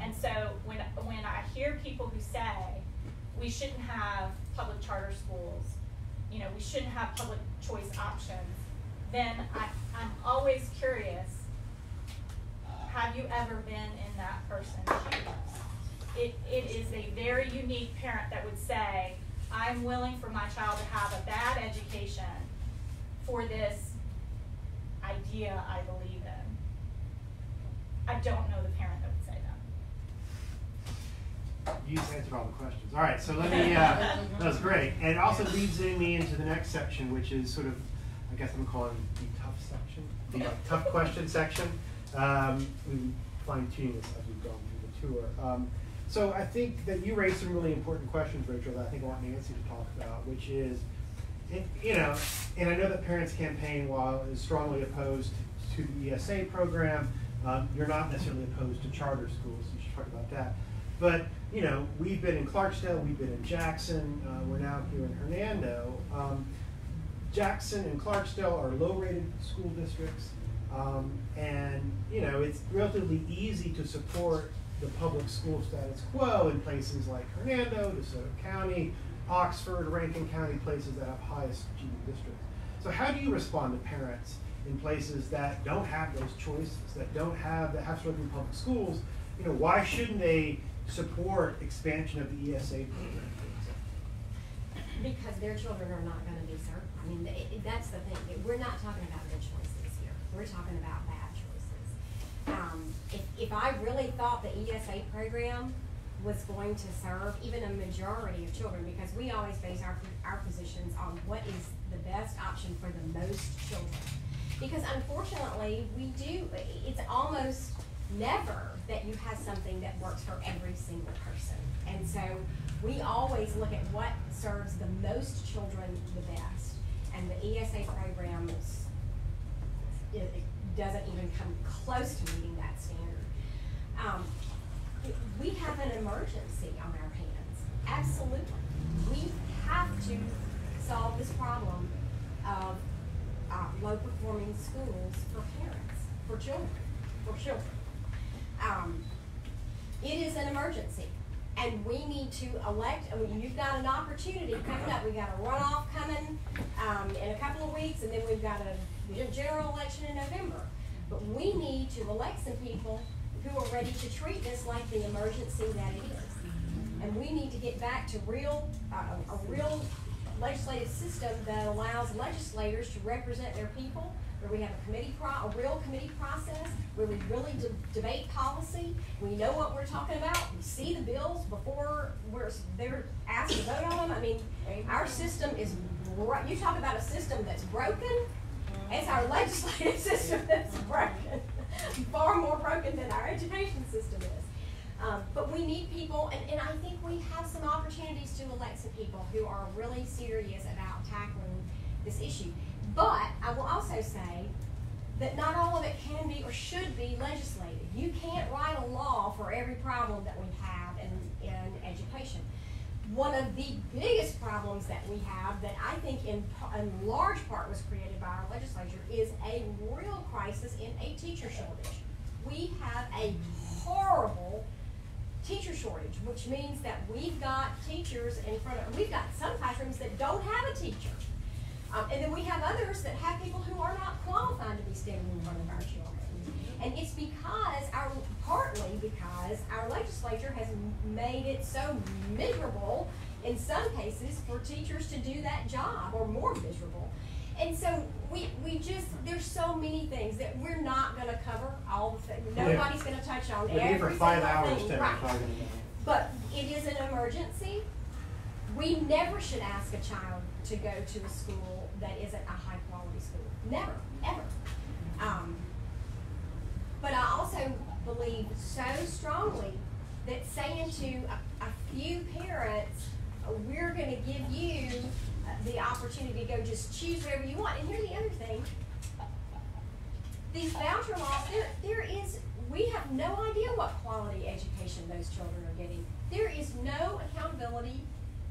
And so when, when I hear people who say, we shouldn't have public charter schools, you know, we shouldn't have public choice options, then I, I'm always curious, have you ever been in that person's shoes? It, it is a very unique parent that would say, I'm willing for my child to have a bad education for this idea I believe in. I don't know the parent that would say that. You answered all the questions. All right, so let me, uh, that was great. And it also leads me into the next section, which is sort of, I guess I'm calling the tough section, the tough question section. Um, we fine tuning this as we've gone through the tour. Um, so I think that you raised some really important questions, Rachel, that I think I want Nancy to talk about, which is, you know, and I know that Parents Campaign, while is strongly opposed to the ESA program, um, you're not necessarily opposed to charter schools. You should talk about that. But you know, we've been in Clarksdale, we've been in Jackson, uh, we're now here in Hernando. Um, Jackson and Clarksdale are low-rated school districts, um, and you know it's relatively easy to support the public school status quo in places like Hernando, DeSoto County, Oxford, Rankin County, places that have highest GD districts. So how do you respond to parents in places that don't have those choices, that don't have that have struggling public schools? You know, why shouldn't they support expansion of the ESA program? Because their children are not gonna be served. I mean, it, it- that's the thing. We're not talking about good choices here. We're talking about bad choices. Um, if, if I really thought the ESA program was going to serve even a majority of children, because we always base our, our positions on what is the best option for the most children. Because unfortunately, we do, it's almost never that you have something that works for every single person. And so we always look at what serves the most children the best. And the ESA program doesn't even come close to meeting that standard. Um, we have an emergency on our hands, absolutely. We have to solve this problem of, uh, low-performing schools for parents, for children, for children. Um, it is an emergency, and we need to elect, I mean, you've got an opportunity coming up, We've got a runoff coming, um, in a couple of weeks, and then we've got a gen- general election in November. But we need to elect some people who are ready to treat this like the emergency that it is. And we need to get back to real, uh, a real legislative system that allows legislators to represent their people, where we have a committee pro, a real committee process, where we really de- debate policy, we know what we're talking about, we see the bills before we're, they're asked to vote on them, I mean, our system is, you talk about a system that's broken, it's our <laughs> legislative system that's broken, <laughs> far more broken than our education system is. Um, but we need people, and, and I think we have some opportunities to elect some people who are really serious about tackling this issue. But I will also say that not all of it can be or should be legislated. You can't write a law for every problem that we have in, in education. One of the biggest problems that we have, that I think in, in large part was created by our legislature, is a real crisis in a teacher shortage. We have a horrible teacher shortage, which means that we've got teachers in front of, we've got some classrooms that don't have a teacher. Um, and then we have others that have people who are not qualified to be standing in front of our children. And it's because our, partly because our legislature has made it so miserable in some cases for teachers to do that job, or more miserable. And so we, we just, there's so many things that we're not gonna cover all the things, nobody's gonna touch on We're every for five hours thing. Right. But it is an emergency. We never should ask a child to go to a school that isn't a high quality school. Never, ever. Um, but I also believe so strongly that saying to a, a few parents, uh, we're gonna give you uh, the opportunity to go just choose whatever you want. And here's the other thing. these voucher laws, there, there is, we have no idea what quality education those children are getting. There is no accountability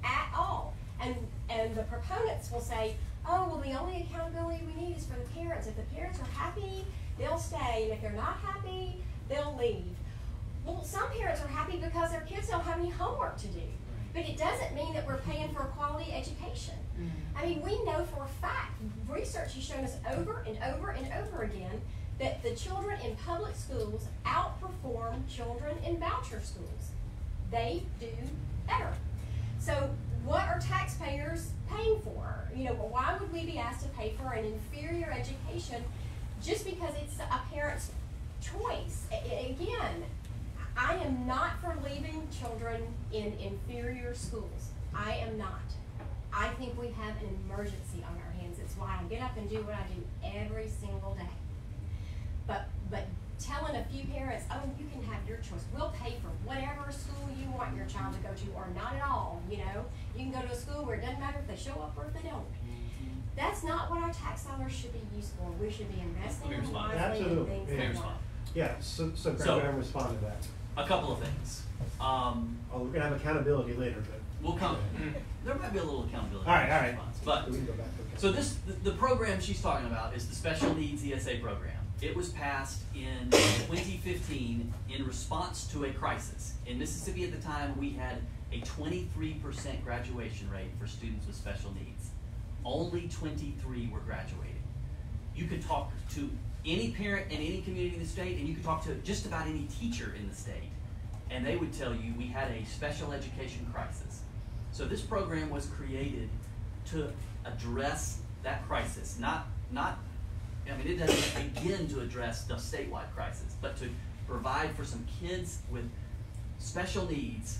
at all. And, and the proponents will say, oh, well, the only accountability we need is for the parents. If the parents are happy, they'll stay, and if they're not happy, they'll leave. Well, some parents are happy because their kids don't have any homework to do. But it doesn't mean that we're paying for a quality education. Mm-hmm. I mean, we know for a fact, research has shown us over and over and over again that the children in public schools outperform children in voucher schools. They do better. So what are taxpayers paying for? You know, why would we be asked to pay for an inferior education just because it's a parent's choice? Again, I am not for leaving children in inferior schools. I am not. I think we have an emergency on our hands. It's why I get up and do what I do every single day. But, but telling a few parents, oh, you can have your choice. We'll pay for whatever school you want your child to go to, or not at all, you know? You can go to a school where it doesn't matter if they show up or if they don't. That's not what our tax dollars should be used for. We should be investing in respond. wisely in things Let me that Yeah, so, so Greg, So- we're gonna respond to that. A couple of things. Um, Oh, we're gonna have accountability later, but. we'll come, <laughs> there might be a little accountability. All right, in all this right. response, But, We can go back to. so this, the, the program she's talking about is the Special Needs ESA program. It was passed in twenty fifteen in response to a crisis. In Mississippi at the time, we had a twenty-three percent graduation rate for students with special needs. Only twenty-three were graduating. You could talk to any parent in any community in the state, and you could talk to just about any teacher in the state, and they would tell you we had a special education crisis. So this program was created to address that crisis, not not. I mean, it doesn't begin to address the statewide crisis, but to provide for some kids with special needs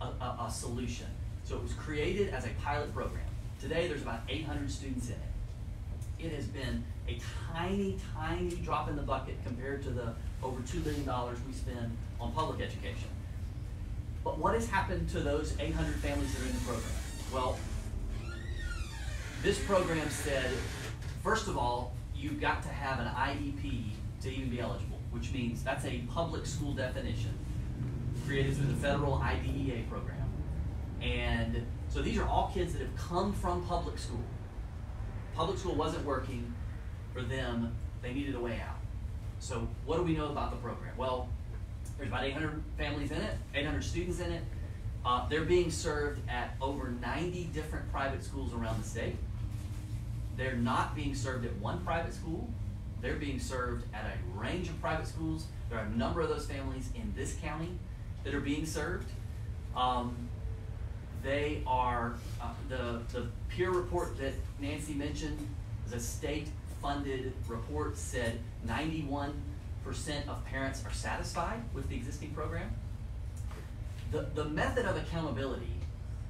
a, a, a solution. So it was created as a pilot program. Today, there's about 800 students in it. It has been a tiny, tiny drop in the bucket compared to the over $2 billion we spend on public education. But what has happened to those 800 families that are in the program? Well, this program said, first of all, you've got to have an IEP to even be eligible, which means that's a public school definition created through the federal IDEA program. And so these are all kids that have come from public school. Public school wasn't working for them, they needed a way out. So what do we know about the program? Well, there's about 800 families in it, 800 students in it. Uh, they're being served at over 90 different private schools around the state. They're not being served at one private school. They're being served at a range of private schools. There are a number of those families in this county that are being served. Um, they are, uh, the, the PEER report that Nancy mentioned is a state-funded report said ninety-one percent of parents are satisfied with the existing program. The, the method of accountability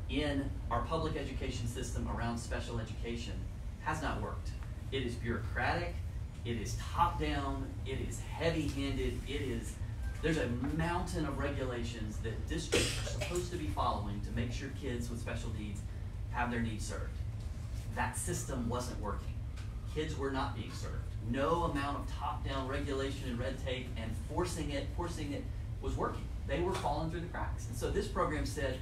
in our public education system around special education has not worked. It is bureaucratic, it is top-down, it is heavy-handed, it is, there's a mountain of regulations that districts are supposed to be following to make sure kids with special needs have their needs served. That system wasn't working. Kids were not being served. No amount of top-down regulation and red tape and forcing it, forcing it was working. They were falling through the cracks. And so this program said,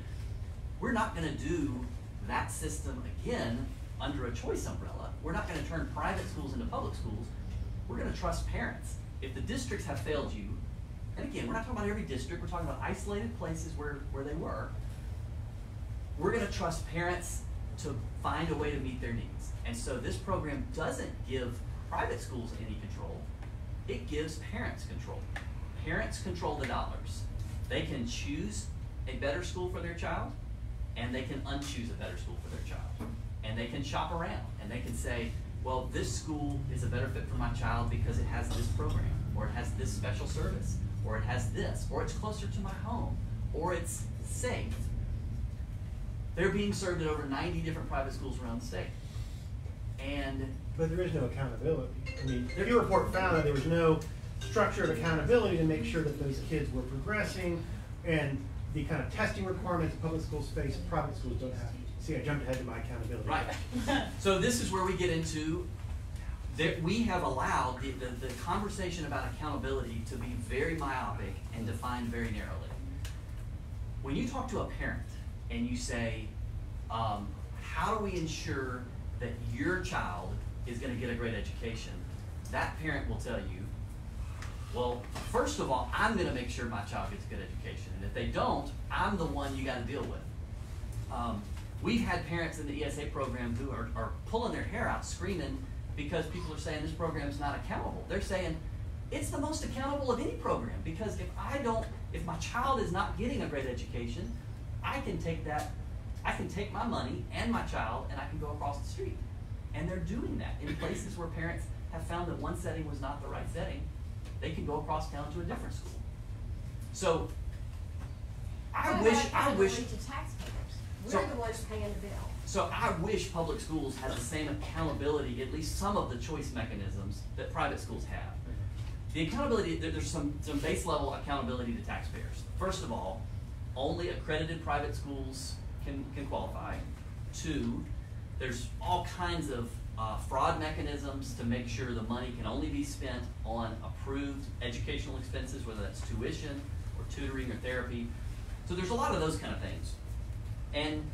we're not gonna do that system again under a choice umbrella. We're not gonna turn private schools into public schools. We're gonna trust parents. If the districts have failed you, and again, we're not talking about every district, we're talking about isolated places where, where they were. We're gonna trust parents to find a way to meet their needs. And so this program doesn't give private schools any control. It gives parents control. Parents control the dollars. They can choose a better school for their child, and they can unchoose a better school for their child. And they can shop around, and they can say, well, this school is a better fit for my child because it has this program, or it has this special service, or it has this, or it's closer to my home, or it's safe. They're being served at over ninety different private schools around the state. And But there is no accountability. I mean, There- your report found that there was no structure of accountability to make sure that those kids were progressing and the kind of testing requirements public schools face, private schools don't have. See, I jumped ahead to my accountability. Right. <laughs> So this is where we get into that we have allowed the, the, the conversation about accountability to be very myopic and defined very narrowly. When you talk to a parent and you say, um, how do we ensure that your child is going to get a great education? That parent will tell you, well, first of all, I'm going to make sure my child gets a good education. And if they don't, I'm the one you got to deal with. Um, we've had parents in the ESA program who are, are pulling their hair out screaming because people are saying this program's not accountable. They're saying it's the most accountable of any program because if I don't, if my child is not getting a great education, I can take that, I can take my money and my child and I can go across the street. And they're doing that in places where parents have found that one setting was not the right setting. They can go across town to a different school. So I wish, I wish. Taxpayers? So- the ones paying the bill. So I wish public schools had the same accountability, at least some of the choice mechanisms that private schools have. The accountability, there's some, some base level accountability to taxpayers. First of all, only accredited private schools can, can qualify. Two, there's all kinds of uh, fraud mechanisms to make sure the money can only be spent on approved educational expenses, whether that's tuition or tutoring or therapy. So there's a lot of those kind of things. And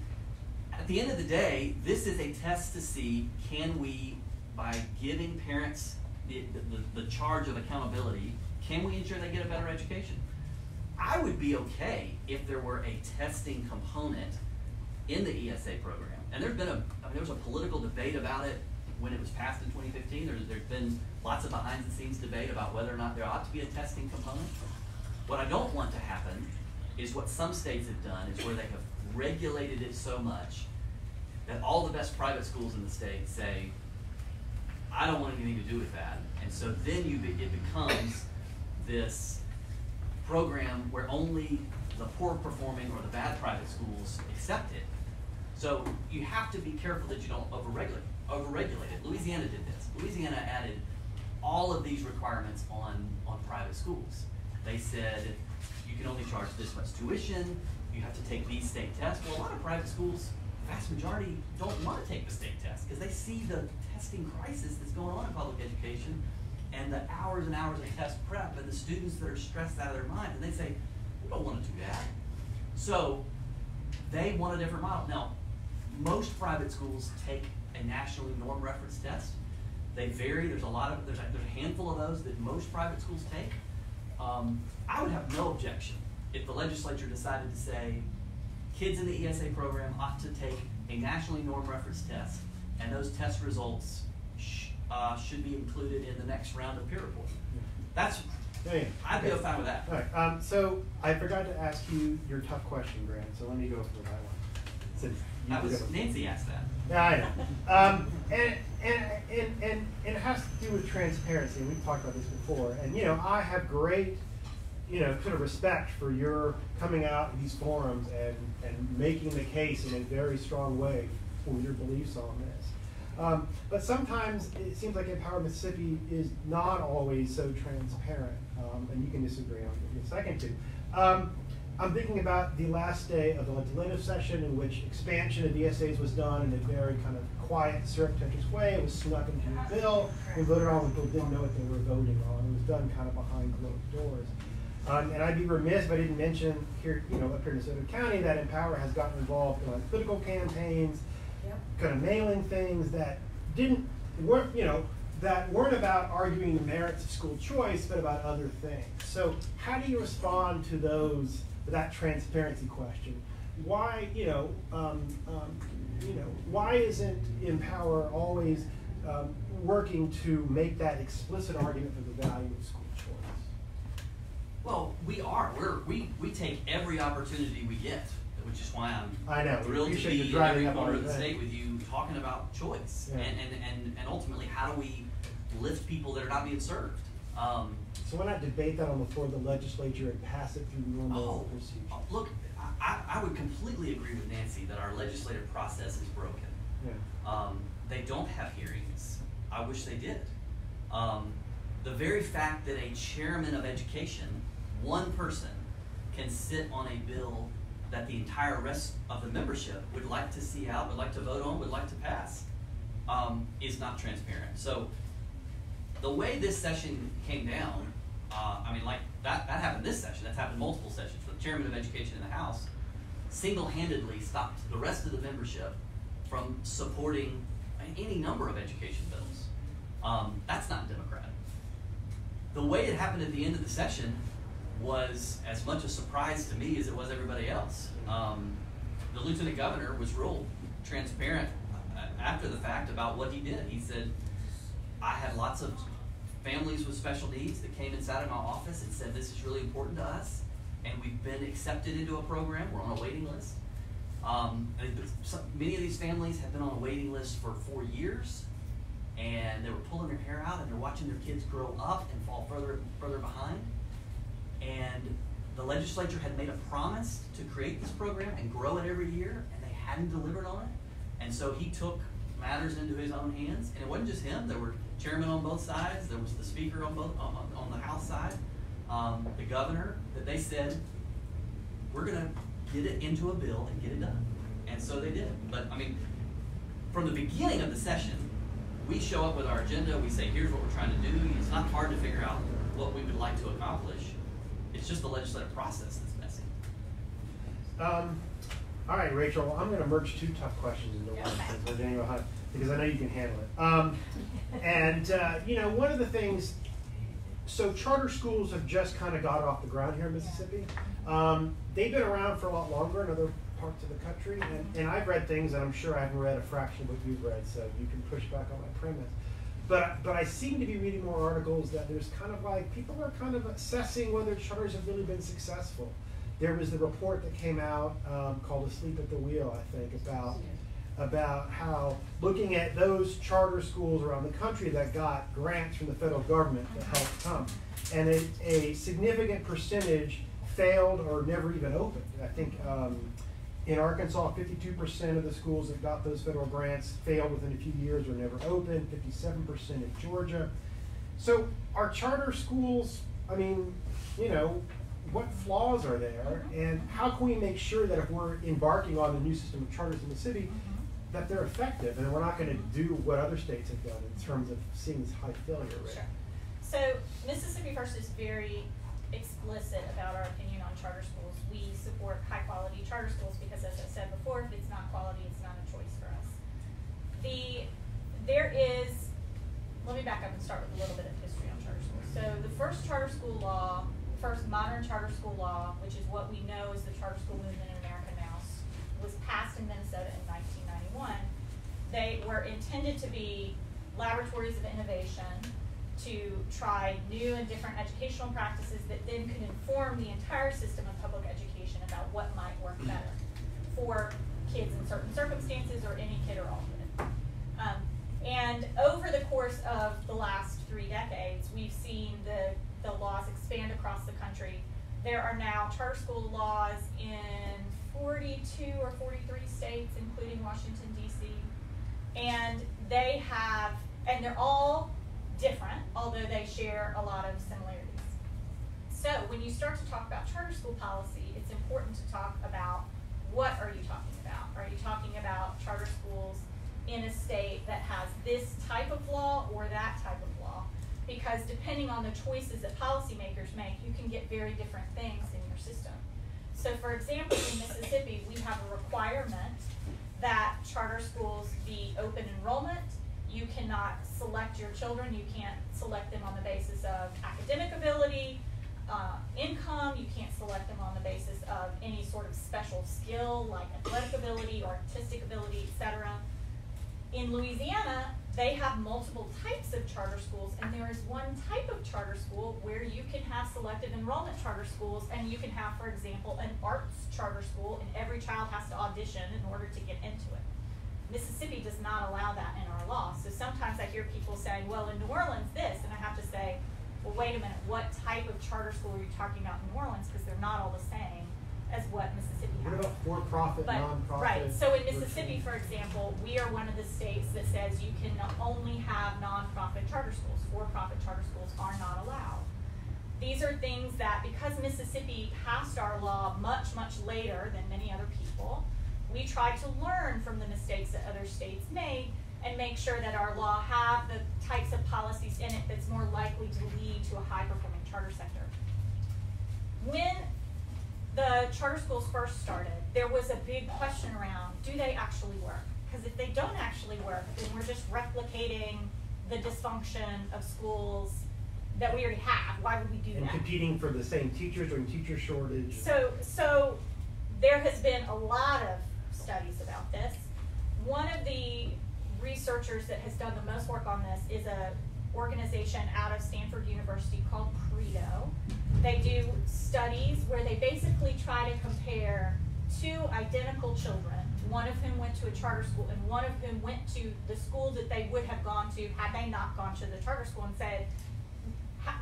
at the end of the day, this is a test to see can we, by giving parents the, the, the charge of accountability, can we ensure they get a better education? I would be okay if there were a testing component in the ESA program. And there's been a, I mean, there was a political debate about it when it was passed in 2015. There's, there's been lots of behind the scenes debate about whether or not there ought to be a testing component. What I don't want to happen is what some states have done is where they have regulated it so much that all the best private schools in the state say, I don't want anything to do with that. And so then you, it becomes this program where only the poor performing or the bad private schools accept it. So you have to be careful that you don't overregulate, overregulate it. Louisiana did this. Louisiana added all of these requirements on, on private schools. They said you can only charge this much tuition, you have to take these state tests. Well, a lot of private schools, vast majority, don't want to take the state test because they see the testing crisis that's going on in public education and the hours and hours of test prep and the students that are stressed out of their mind. And they say, we don't want to do that. So they want a different model. Now, most private schools take a nationally norm reference test. They vary. There's a lot of there's a, there's a handful of those that most private schools take. Um, I would have no objection if the legislature decided to say kids in the ESA program ought to take a nationally norm reference test, and those test results sh- uh, should be included in the next round of PEER reporting. That's Yeah, I'd be fine with that. All right, um, so I forgot to ask you your tough question, Grant, so let me go for that one. Since That was. Nancy asked that. Yeah, I know. Um, and, and, and, and, and it has to do with transparency, and we've talked about this before. And, you know, I have great, you know, kind of respect for your coming out in these forums and, and making the case in a very strong way for your beliefs on this. Um, but sometimes it seems like Empower Mississippi is not always so transparent, um, and you can disagree on it in a second too. Um, I'm thinking about the last day of the legislative session in which expansion of DSAs was done in a very kind of quiet, surreptitious way. It was snuck into the bill. We voted on, it, people didn't know what they were voting on. It was done kind of behind closed doors. Um, and I'd be remiss if I didn't mention here, you know, up here in DeSoto County, that Empower has gotten involved in like political campaigns, Yep. kind of mailing things that didn't weren't you know that weren't about arguing the merits of school choice, but about other things. So how do you respond to those that transparency question? Why you know um, um, you know why isn't Empower always um, working to make that explicit argument for the value of school? Well, we are. We're, we we take every opportunity we get, which is why I'm I know. Thrilled to be in every corner of the state with you talking about choice Yeah. and, and, and, and ultimately how do we lift people that are not being served. Um, So why not debate that on the floor of the legislature and pass it through normal oh, procedure? uh, look, I, I I would completely agree with Nancy that our legislative process is broken. Yeah. Um, they don't have hearings. I wish they did. Um, the very fact that a chairman of education, one person, can sit on a bill that the entire rest of the membership would like to see out, would like to vote on, would like to pass, um, is not transparent. So the way this session came down, uh, I mean, like that, that happened this session. That's happened multiple sessions. The chairman of education in the House single-handedly stopped the rest of the membership from supporting any number of education bills. Um, that's not democratic. The way it happened at the end of the session was as much a surprise to me as it was everybody else. Um, the lieutenant governor was real transparent after the fact about what he did. He said, I had lots of families with special needs that came inside of my office and said, This is really important to us, and we've been accepted into a program. We're on a waiting list. Um, many of these families have been on a waiting list for four years, and they were pulling their hair out, and they're watching their kids grow up and fall further and further behind. And the legislature had made a promise to create this program and grow it every year, and they hadn't delivered on it. And so he took matters into his own hands, and it wasn't just him. There were chairmen on both sides. There was the speaker on both on, on the House side, um, the governor. That they said, "We're going to get it into a bill and get it done," and so they did. But I mean, from the beginning of the session, we show up with our agenda. We say, "Here's what we're trying to do." It's not hard to figure out what we would like to accomplish. It's just the legislative process that's messy. Um, all right, Rachel, I'm gonna merge two tough questions into one, Okay. since we're doing a- because I know you can handle it. Um, and, uh, you know, one of the things, so charter schools have just kind of got off the ground here in Mississippi. Um, they've been around for a lot longer in other parts of the country, and, and I've read things, and I'm sure I haven't read a fraction of what you've read, so you can push back on my premise. But, but I seem to be reading more articles that there's kind of like, people are kind of assessing whether charters have really been successful. There was the report that came out um, called Asleep at the Wheel, I think, about about how looking at those charter schools around the country that got grants from the federal government that helped come, and a, a significant percentage failed or never even opened. I think um, in Arkansas, 52% of the schools that got those federal grants failed within a few years or never opened. 57% in Georgia. So our charter schools, I mean, you know, what flaws are there, and how can we make sure that if we're embarking on a new system of charters in the city, mm-hmm. that they're effective, and we're not going to do what other states have done in terms of seeing this high failure rate. Sure. So Mississippi First is very explicit about our opinion on charter schools. We support high quality charter schools as I said before, if it's not quality, it's not a choice for us. The, there is, let me back up and start with a little bit of history on charter schools. So the first charter school law, first modern charter school law, which is what we know as the charter school movement in America now, was passed in Minnesota in nineteen ninety-one. They were intended to be laboratories of innovation to try new and different educational practices that then could inform the entire system of public education about what might work better for kids in certain circumstances or any kid or all kid. Um, and over the course of the last three decades, we've seen the, the laws expand across the country. There are now charter school laws in 42 or 43 states, including Washington, D.C. And they have, and they're all different, although they share a lot of similarities. So when you start to talk about charter school policy, it's important to talk about what are you talking about? Are you talking about charter schools in a state that has this type of law or that type of law? Because depending on the choices that policymakers make, you can get very different things in your system. So for example, in Mississippi, we have a requirement that charter schools be open enrollment. You cannot select your children, you can't select them on the basis of academic ability, uh, income, you can't select them on the basis of any sort of special skill like athletic ability or artistic ability, etc. In Louisiana, they have multiple types of charter schools, and there is one type of charter school where you can have selective enrollment charter schools, and you can have, for example, an arts charter school, and every child has to audition in order to get into it. Mississippi does not allow that in our law. So sometimes I hear people saying, well, in New Orleans, this, and I have to say, well, wait a minute, what type of charter school are you talking about in New Orleans? Because they're not all the same as what Mississippi has. What about for-profit, non-profit? right, so in? Mississippi, for example, we are one of the states that says you can only have nonprofit charter schools. For-profit charter schools are not allowed. These are things that, because Mississippi passed our law much, much later than many other people, we tried to learn from the mistakes that other states made and make sure that our law have the types of policies in it that's more likely to lead to a high-performing charter sector. When the charter schools first started, there was a big question around, do they actually work? Because if they don't actually work, then we're just replicating the dysfunction of schools that we already have. Why would we do And that? competing for the same teachers during teacher shortage. So, so there has been a lot of studies about this. One of the researchers that has done the most work on this is a organization out of Stanford University called Credo. They do studies where they basically try to compare two identical children, one of whom went to a charter school and one of whom went to the school that they would have gone to had they not gone to the charter school and said,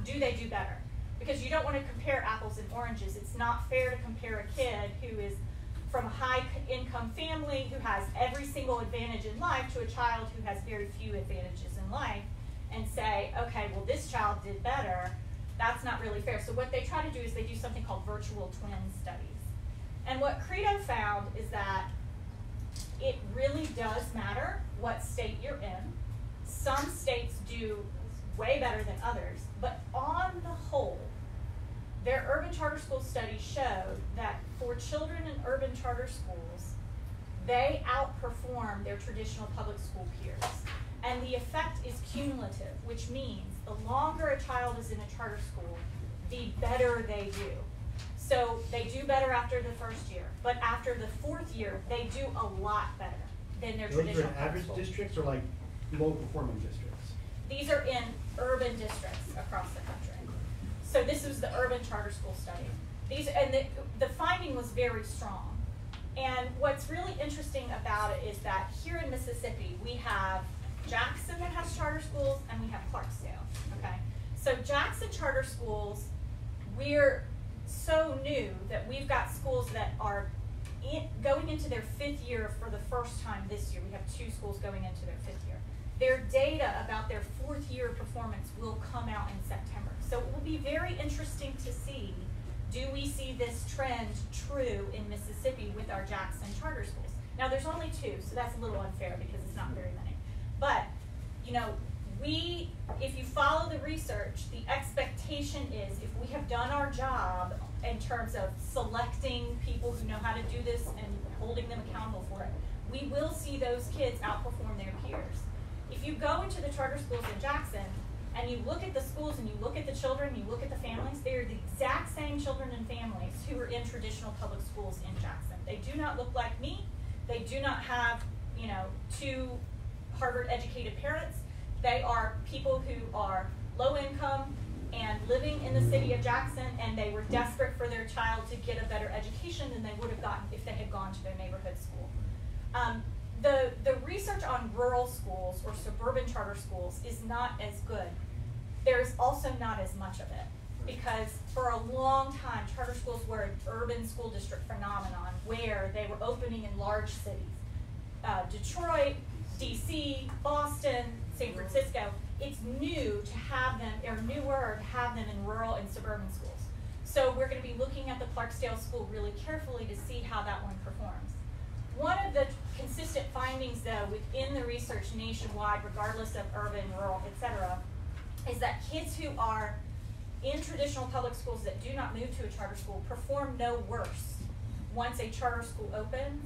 do they do better? Because you don't want to compare apples and oranges. It's not fair to compare a kid who is from a high income family who has every single advantage in life to a child who has very few advantages in life and say, okay, well, this child did better. That's not really fair. So, what they try to do is they do something called virtual twin studies. And what Credo found is that it really does matter what state you're in. Some states do way better than others, but on the whole, their urban charter school study showed that for children in urban charter schools, they outperform their traditional public school peers. And the effect is cumulative, which means the longer a child is in a charter school, the better they do. So they do better after the first year, but after the fourth year, they do a lot better than their Those traditional in public average school. districts or like low performing districts? These are in urban districts across the country. So this was the urban charter school study. These, and the, the finding was very strong. And what's really interesting about it is that here in Mississippi, we have Jackson that has charter schools and we have Clarksdale, okay? So Jackson charter schools, we're so new that we've got schools that are in, going into their fifth year for the first time this year. We have two schools going into their fifth year. Their data about their fourth year performance will come out in September. So it will be very interesting to see, do we see this trend true in Mississippi with our Jackson charter schools? Now, there's only two, so that's a little unfair because it's not very many. But, you know, we, if you follow the research, the expectation is if we have done our job in terms of selecting people who know how to do this and holding them accountable for it, we will see those kids outperform their peers. If you go into the charter schools in Jackson and you look at the schools and you look at the children, you look at the families, they are the exact same children and families who are in traditional public schools in Jackson. They do not look like me. They do not have, you know, two Harvard educated parents. They are people who are low income and living in the city of Jackson, and they were desperate for their child to get a better education than they would have gotten if they had gone to their neighborhood school. Um, the, the research on rural schools or suburban charter schools is not as good. There's also not as much of it because for a long time, charter schools were an urban school district phenomenon where they were opening in large cities. Uh, Detroit, DC, Boston, San Francisco. It's new to have them, or newer to have them in rural and suburban schools. So we're going to be looking at the Clarksdale School really carefully to see how that one performs. One of the consistent findings, though, within the research nationwide, regardless of urban, rural, et cetera, is that kids who are in traditional public schools that do not move to a charter school perform no worse once a charter school opens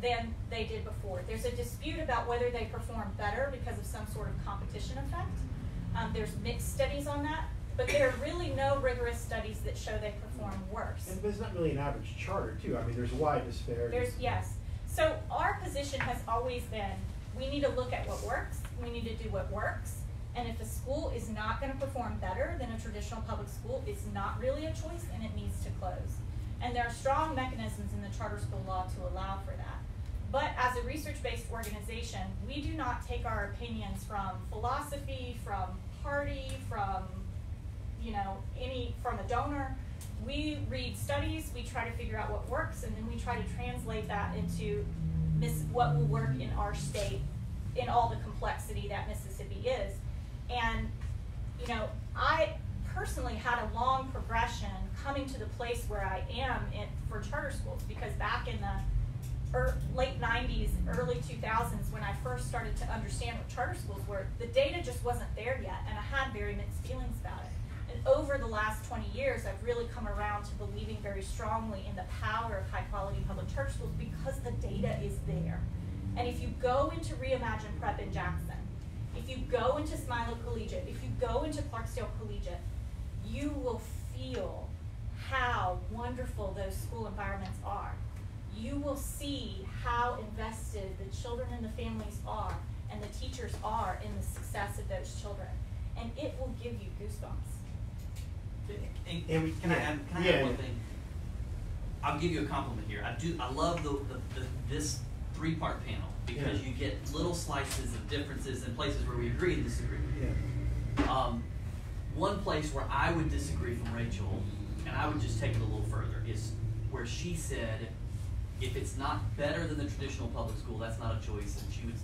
than they did before. There's a dispute about whether they perform better because of some sort of competition effect. Um, there's mixed studies on that, but there are really no rigorous studies that show they perform worse. And there's not really an average charter too. I mean, there's wide disparities. There's, yes. So our position has always been, we need to look at what works, we need to do what works, and if a school is not gonna perform better than a traditional public school, it's not really a choice and it needs to close. And there are strong mechanisms in the charter school law to allow for that. But as a research-based organization, we do not take our opinions from philosophy, from party, from, you know, any, from a donor. We read studies, we try to figure out what works, and then we try to translate that into what will work in our state in all the complexity that Mississippi is. And, you know, I personally had a long progression coming to the place where I am in, for charter schools because back in the er, late '90s, early 2000s, when I first started to understand what charter schools were, the data just wasn't there yet, and I had very mixed feelings about it. Over the last 20 years, I've really come around to believing very strongly in the power of high quality public charter schools because the data is there. And if you go into Reimagine Prep in Jackson, if you go into Smilow Collegiate, if you go into Clarksdale Collegiate, you will feel how wonderful those school environments are. You will see how invested the children and the families are and the teachers are in the success of those children. And it will give you goosebumps. And, And we- can I add, can I yeah, add one yeah. thing? I'll give you a compliment here. I do, I love the, the, the this three-part panel because Yeah. you get little slices of differences in places where we agree and disagree. Yeah. Um, one place where I would disagree from Rachel, and I would just take it a little further, is where she said, if it's not better than the traditional public school, that's not a choice, and she would,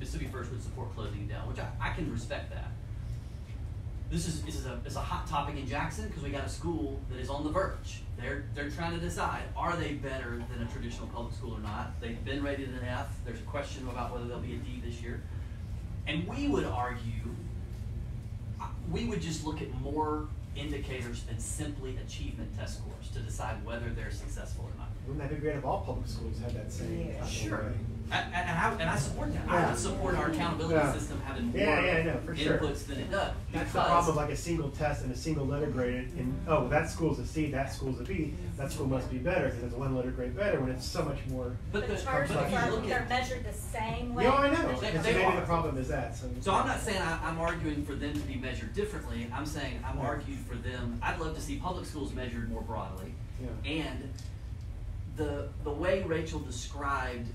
Mississippi First would support closing it down, which I, I can respect that. This is, this is a, it's a hot topic in Jackson, because we got a school that is on the verge. They're, they're trying to decide, are they better than a traditional public school or not? They've been rated an F, there's a question about whether they'll be a D this year. And we would argue, uh, we would just look at more indicators than simply achievement test scores to decide whether they're successful or not. Wouldn't that be great if all public schools had that same? Yeah. type of Sure. Way? And, and, I, and I support that. I Yeah. would support our accountability Yeah. system having more Yeah, yeah, no, for sure. inputs than it does. That's the problem of like a single test and a single letter grade, and, oh, that school's a C, that school's a B, that school must be better, because it's one letter grade better, when it's so much more. But, the the, charter but if schools you are, look they're measured the same way. Yeah, I know, They- so they maybe are. the problem is that, so. so I'm not saying I, I'm arguing for them to be measured differently. I'm saying I'm Yeah. argued for them. I'd love to see public schools measured more broadly. Yeah. And the the way Rachel described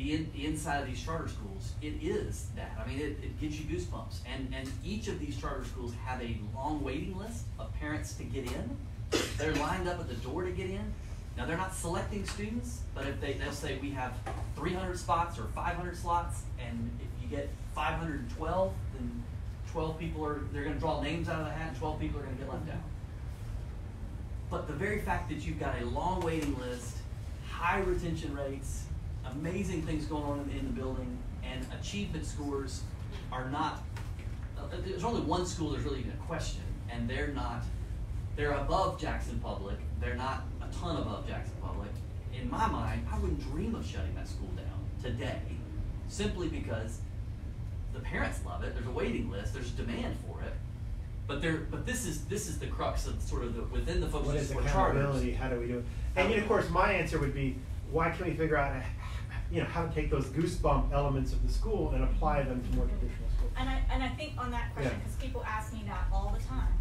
the in, inside of these charter schools, it is that. I mean, it, it gives you goosebumps. And and each of these charter schools have a long waiting list of parents to get in. They're lined up at the door to get in. Now they're not selecting students, but if they they'll say we have 300 spots or 500 slots, and if you get 512, then 12 people are they're going to draw names out of the hat, and 12 people are going to get left out. But the very fact that you've got a long waiting list, high retention rates, amazing things going on in, the building, and achievement scores are not. Uh, there's only one school there's really even a question, and they're not. They're above Jackson Public. They're not a ton above Jackson Public. In my mind, I wouldn't dream of shutting that school down today, simply because the parents love it. There's a waiting list. There's demand for it. But there, but this is this is the crux of sort of the within the focus. What is charters. accountability, how do we do it? And yet, of course, my answer would be, why can't we figure out, you know, how to take those goosebump elements of the school and apply them to more traditional schools? And I, and I think on that question, Yeah. because people ask me that all the time.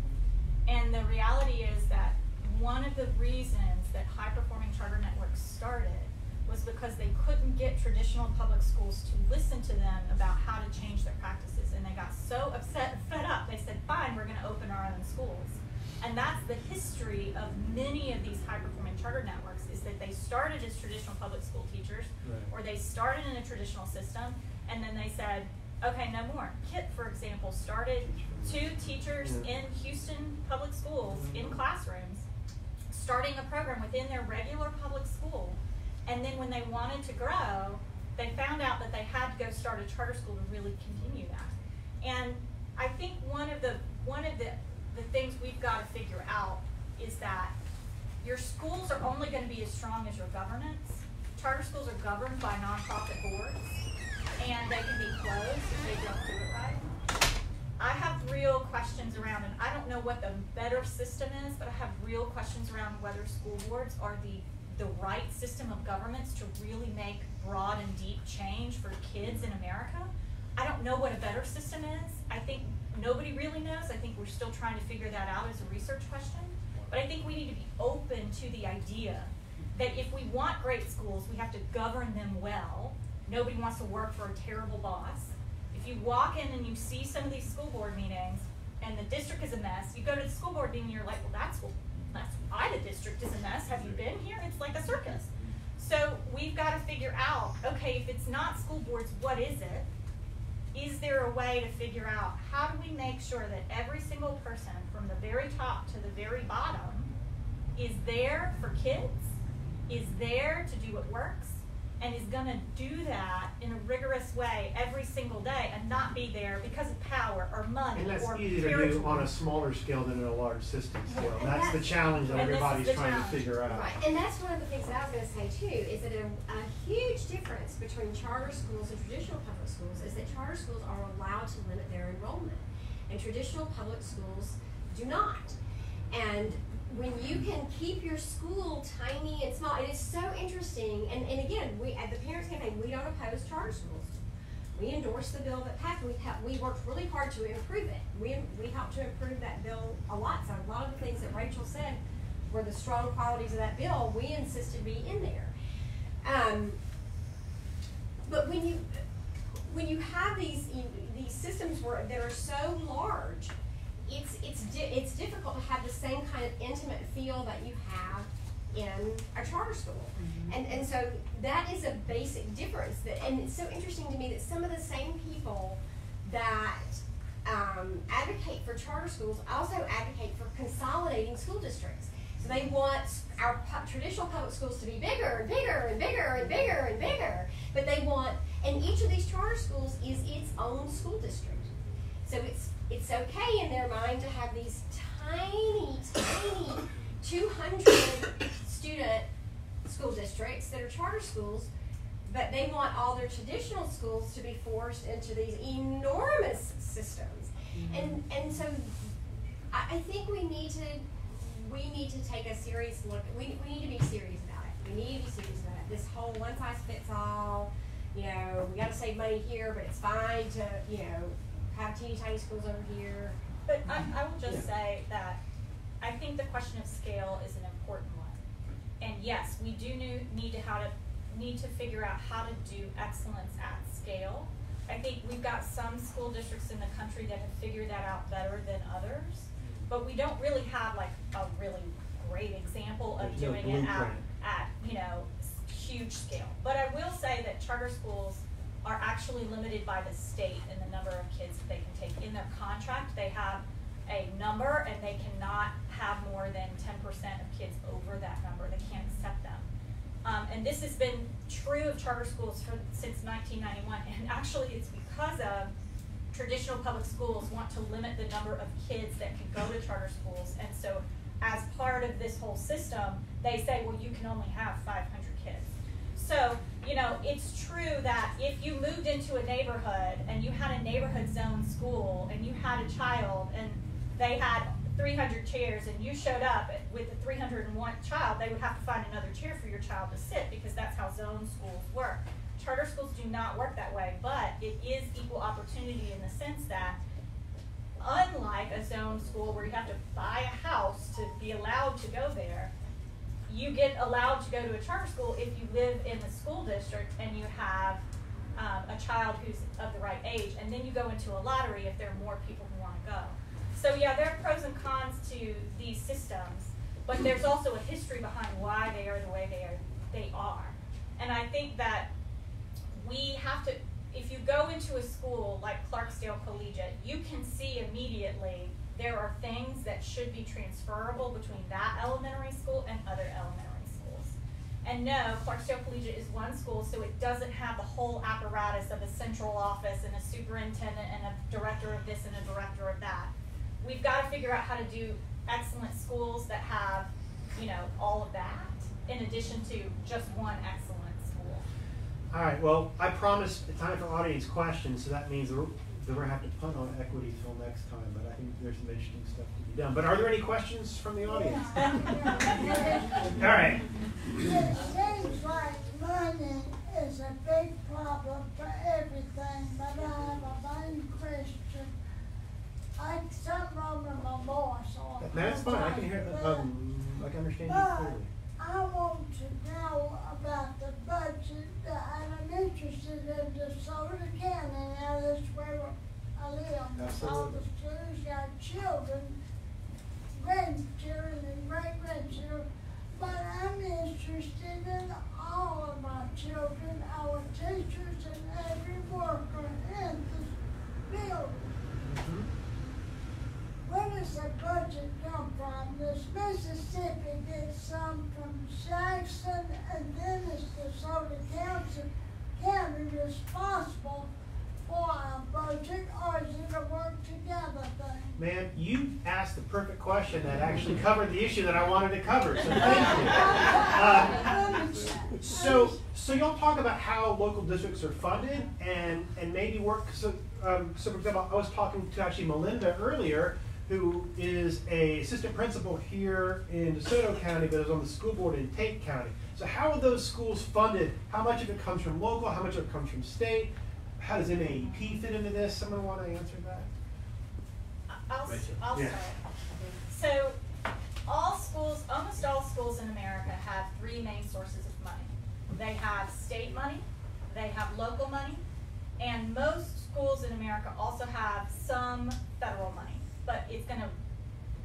And the reality is that one of the reasons that high performing charter networks started was because they couldn't get traditional public schools to listen to them about how to change their practices. And they got so upset and fed up, they said, fine, we're going to open our own schools. And that's the history of many of these high performing charter networks is that they started as traditional public school teachers Right. or they started in a traditional system and then they said, okay, no more. KIPP, for example, started two teachers in Houston public schools in mm-hmm. classrooms, starting a program within their regular public school. And then when they wanted to grow, they found out that they had to go start a charter school to really continue that. And I think one of the one of the, the things we've got to figure out is that your schools are only going to be as strong as your governance. Charter schools are governed by nonprofit boards, and they can be closed if they don't do it right. I have real questions around, and I don't know what the better system is, but I have real questions around whether school boards are the the right system of governments to really make broad and deep change for kids in America. I don't know what a better system is. I think nobody really knows. I think we're still trying to figure that out as a research question. But I think we need to be open to the idea that if we want great schools, we have to govern them well. Nobody wants to work for a terrible boss. If you walk in and you see some of these school board meetings and the district is a mess, you go to the school board meeting and you're like, well, that's that's why the district is a mess. Have you been here? It's like a circus. So we've got to figure out, okay, if it's not school boards, what is it? Is there a way to figure out how do we make sure that every single person from the very top to the very bottom is there for kids, is there to do what works, and is gonna do that in a rigorous way every single day and not be there because of power or money And that's or easy to do on a smaller scale than in a large system scale. And That's the challenge that And this is everybody's the trying to figure out. Right, and that's one of the things that I was gonna say too, is that a, a huge difference between charter schools and traditional public schools is that charter schools are allowed to limit their enrollment, and traditional public schools do not. And when you can keep your school tiny and small, it is so interesting, and, and again, we, at the Parents Campaign, we don't oppose charter schools. We endorsed the bill that passed, we we worked really hard to improve it. We, we helped to improve that bill a lot, so a lot of the things that Rachel said were the strong qualities of that bill, we insisted be in there. Um, but when you, when you have these, these systems where, that are so large, it's, it's, di- it's difficult to have the same kind of intimate feel that you have in a charter school. And, and so that is a basic difference that, and it's so interesting to me that some of the same people that um, advocate for charter schools also advocate for consolidating school districts. So they want our pu- traditional public schools to be bigger and bigger and bigger and bigger and bigger. But they want, and each of these charter schools is its own school district. So it's okay in their mind to have these tiny, tiny 200 student school districts that are charter schools, but they want all their traditional schools to be forced into these enormous systems. Mm-hmm. And and so I, I think we need to we need to take a serious look. We, we need to be serious about it. We need to be serious about it. This whole one size fits all. You know, we got to save money here, but it's fine to you know have teeny tiny schools over here. But I, I will just say that I think the question of scale is an important one. And yes, we do need to how to need to figure out how to do excellence at scale. I think we've got some school districts in the country that have figured that out better than others, but we don't really have like a really great example of There's no doing it at, at you know huge scale. But I will say that charter schools are actually limited by the state in the number of kids that they can take. In their contract, they have a number and they cannot have more than ten percent of kids over that number. They can't accept them. Um, and this has been true of charter schools for, since nineteen ninety-one, and actually it's because of traditional public schools want to limit the number of kids that can go to charter schools, and so as part of this whole system, they say, well, you can only have five hundred kids. So, you know, it's true that if you moved into a neighborhood and you had a neighborhood zone school and you had a child and they had 300 chairs and you showed up with the 301 child, they would have to find another chair for your child to sit because that's how zone schools work. Charter schools do not work that way, but it is equal opportunity in the sense that unlike a zone school where you have to buy a house to be allowed to go there, you get allowed to go to a charter school if you live in the school district and you have um, a child who's of the right age, and then you go into a lottery if there are more people who want to go. So yeah, there are pros and cons to these systems, but there's also a history behind why they are the way they are. They are, and I think that we have to. If you go into a school like Clarksdale Collegiate, you can see immediately there are things that should be transferable between that elementary school and other elementary schools. And no, Clarksdale Collegiate is one school, so it doesn't have the whole apparatus of a central office and a superintendent and a director of this and a director of that. We've got to figure out how to do excellent schools that have, you know, all of that in addition to just one excellent school. All right, well, I promised time for audience questions, so that means we're, we're gonna have to punt on equity till next time, but I think there's some interesting stuff to be done. But are there any questions from the audience? <laughs> All right, It seems like money is a big problem for everything, but I'm a main Christian. I, something wrong with my voice that's fine, I can hear, um, I can understand you clearly. I want to know about the budget, I'm interested in DeSoto County, now that's where I live. All the students got children, grandchildren and great-grandchildren, but I'm interested in all of my children, our teachers and every worker in the building. Mhm. Where does the budget come from? Does Mississippi get some from Jackson and then it's DeSoto County Jefferson County responsible for our budget or is it a work together thing? Ma'am, you asked the perfect question that actually covered the issue that I wanted to cover, so thank you. <laughs> Uh, So, so you'll talk about how local districts are funded and, and maybe work, so, um, so for example, I was talking to actually Melinda earlier, who is a assistant principal here in DeSoto County, but is on the school board in Tate County. So how are those schools funded? How much of it comes from local, how much of it comes from state? How does MAEP fit into this? Someone wanna answer that? I'll, Rachel. I'll Yeah. start. So, all schools, almost all schools in America have three main sources of money. They have state money, they have local money, and most schools in America also have some federal money. But it's gonna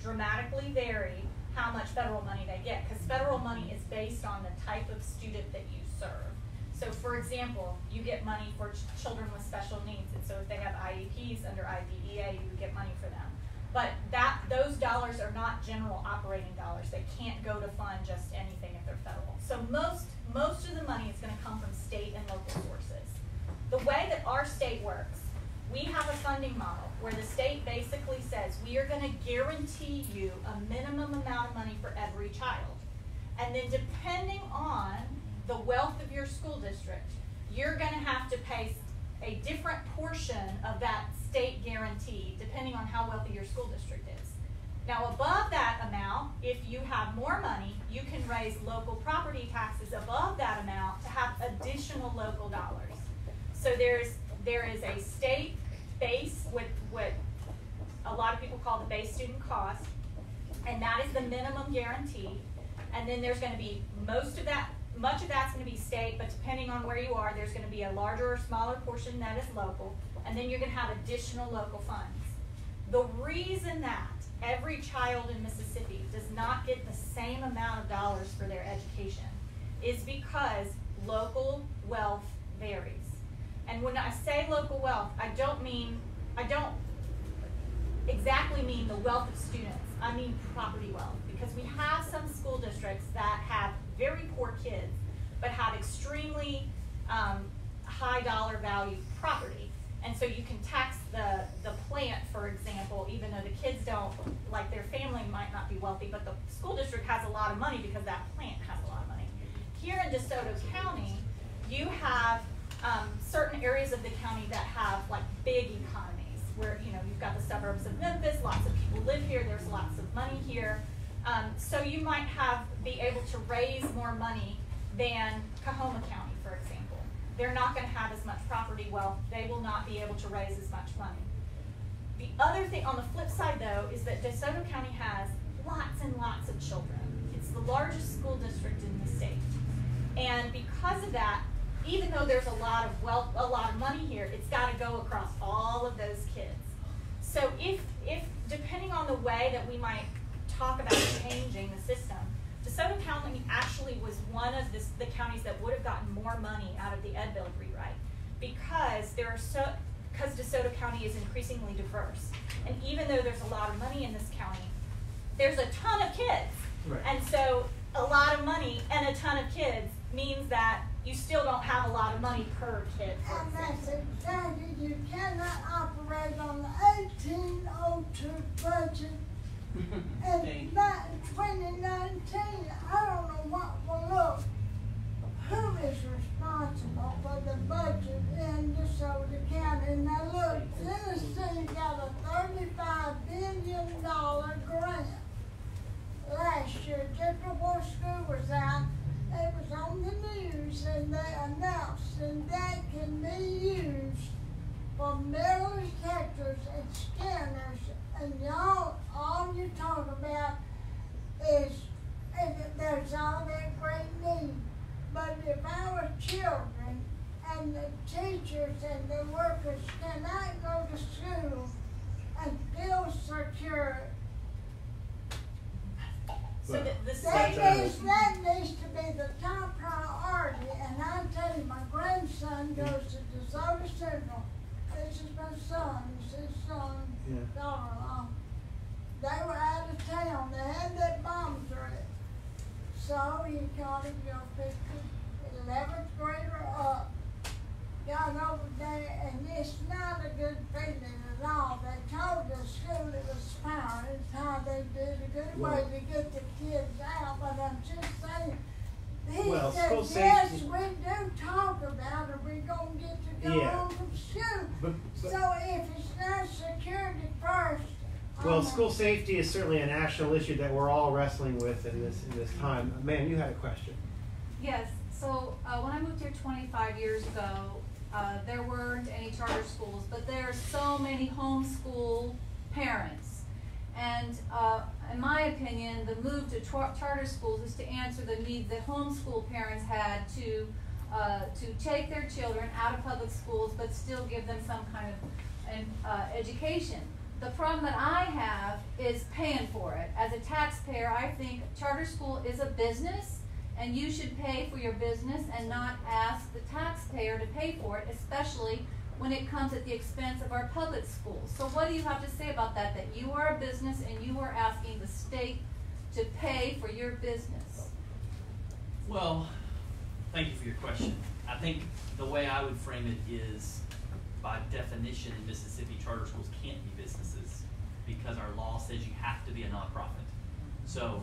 dramatically vary how much federal money they get, because federal money is based on the type of student that you serve. So for example, you get money for ch- children with special needs, and so if they have IEPs under IDEA, you get money for them. But that, those dollars are not general operating dollars, they can't go to fund just anything if they're federal. So most, most of the money is gonna come from state and local sources. The way that our state works, we have a funding model where the state basically says, we are gonna guarantee you a minimum amount of money for every child. And then depending on the wealth of your school district, you're gonna have to pay a different portion of that state guarantee, depending on how wealthy your school district is. Now, above that amount, if you have more money, you can raise local property taxes above that amount to have additional local dollars. So there's, there is a state base with what a lot of people call the base student cost, and that is the minimum guarantee. And then there's gonna be most of that, much of that's gonna be state, but depending on where you are, there's gonna be a larger or smaller portion that is local. And then you're gonna have additional local funds. The reason that every child in Mississippi does not get the same amount of dollars for their education is because local wealth varies. And when I say local wealth, I don't mean, I don't exactly mean the wealth of students. I mean property wealth. Because we have some school districts that have very poor kids, but have extremely um, high dollar value property. And so you can tax the, the plant, for example, even though the kids don't, like their family might not be wealthy, but the school district has a lot of money because that plant has a lot of money. Here in DeSoto County, you have um, certain areas of the county that have like big economies where you know you've got the suburbs of Memphis, lots of people live here, there's lots of money here. Um, so you might have be able to raise more money than Coahoma County, for example. They're not going to have as much property wealth. They will not be able to raise as much money. The other thing on the flip side, though, is that DeSoto County has lots and lots of children. It's the largest school district in the state. And because of that, even though there's a lot of wealth, a lot of money here, it's got to go across all of those kids. So if, if depending on the way that we might talk about changing the system, DeSoto County actually was one of this, the counties that would have gotten more money out of the EdBuild rewrite because there are so because DeSoto County is increasingly diverse, and even though there's a lot of money in this county, there's a ton of kids, Right. and so a lot of money and a ton of kids means that you still don't have a lot of money per kid. For And example. that's exactly, you cannot operate on the eighteen oh two budget <laughs> in twenty nineteen. I don't know what, well, look, who is responsible for the budget in DeSoto County? Now, look, Tennessee got a thirty-five billion dollar grant last year, just before school was out. It was on the news and they announced and that can be used for metal detectors and scanners and y'all, all you talk about is, and there's all that great need. But if our children and the teachers and the workers cannot go to school and feel secure, So the, the that state, needs, that needs to be the top priority, and I tell you, my grandson goes to DeSoto Central. This is my son, this is his son, Yeah. daughter-in-law. They were out of town, they had that bomb threat. So he called him, you know, fifty, eleventh grader up got over there, and it's not a good feeling at all. They told the school it was fine, it's how they did a good way to get the kids out, but I'm just saying, he Well, said, school yes, safety- we do talk about it, we gonna get to go Yeah. home from school. But, but So if it's not security first. well, I'm a- school safety is certainly a national issue that we're all wrestling with in this in this time. Man, you had a question. Yes, so, uh, when I moved here twenty-five years ago, uh, there weren't any charter schools, but there are so many homeschool parents. And, uh, in my opinion, the move to char- charter schools is to answer the need that homeschool parents had to, uh, to take their children out of public schools, but still give them some kind of, an, uh, education. The problem that I have is paying for it. As a taxpayer, I think charter school is a business, and you should pay for your business and not ask the taxpayer to pay for it, especially when it comes at the expense of our public schools. So what do you have to say about that, that you are a business and you are asking the state to pay for your business? Well, thank you for your question. I think the way I would frame it is, by definition, in Mississippi, charter schools can't be businesses because our law says you have to be a nonprofit. So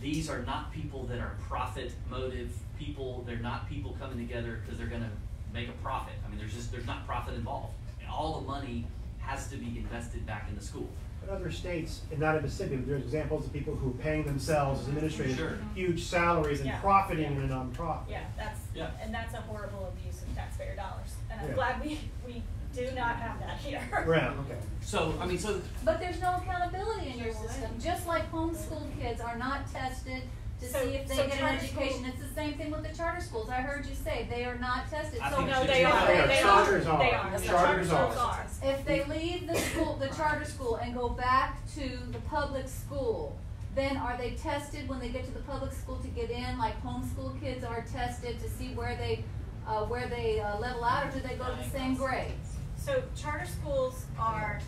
these are not people that are profit motive people. They're not people coming together because they're gonna make a profit. I mean, there's just, there's not profit involved. And all the money has to be invested back in the school. But other states, and not in Mississippi, but there's examples of people who are paying themselves as administrators Sure. huge salaries and Yeah. profiting Yeah. in a nonprofit. Yeah, that's, Yeah. and that's a horrible abuse of taxpayer dollars, and I'm Yeah. glad we, we do not have that here. Right, okay. So, I mean, so But there's no accountability in your system, just like homeschool kids are not tested to So- see if they so get an charter school- education. It's the same thing with the charter schools. I heard you say they are not tested. I So think No, they are, They are. they are, Charters are. they are, the charter Charters schools are. are. If they leave the school, the charter school and go back to the public school, then are they tested when they get to the public school to get in, like homeschool kids are tested to see where they, uh, where they uh, level out, or do they go to the same grade? So charter schools are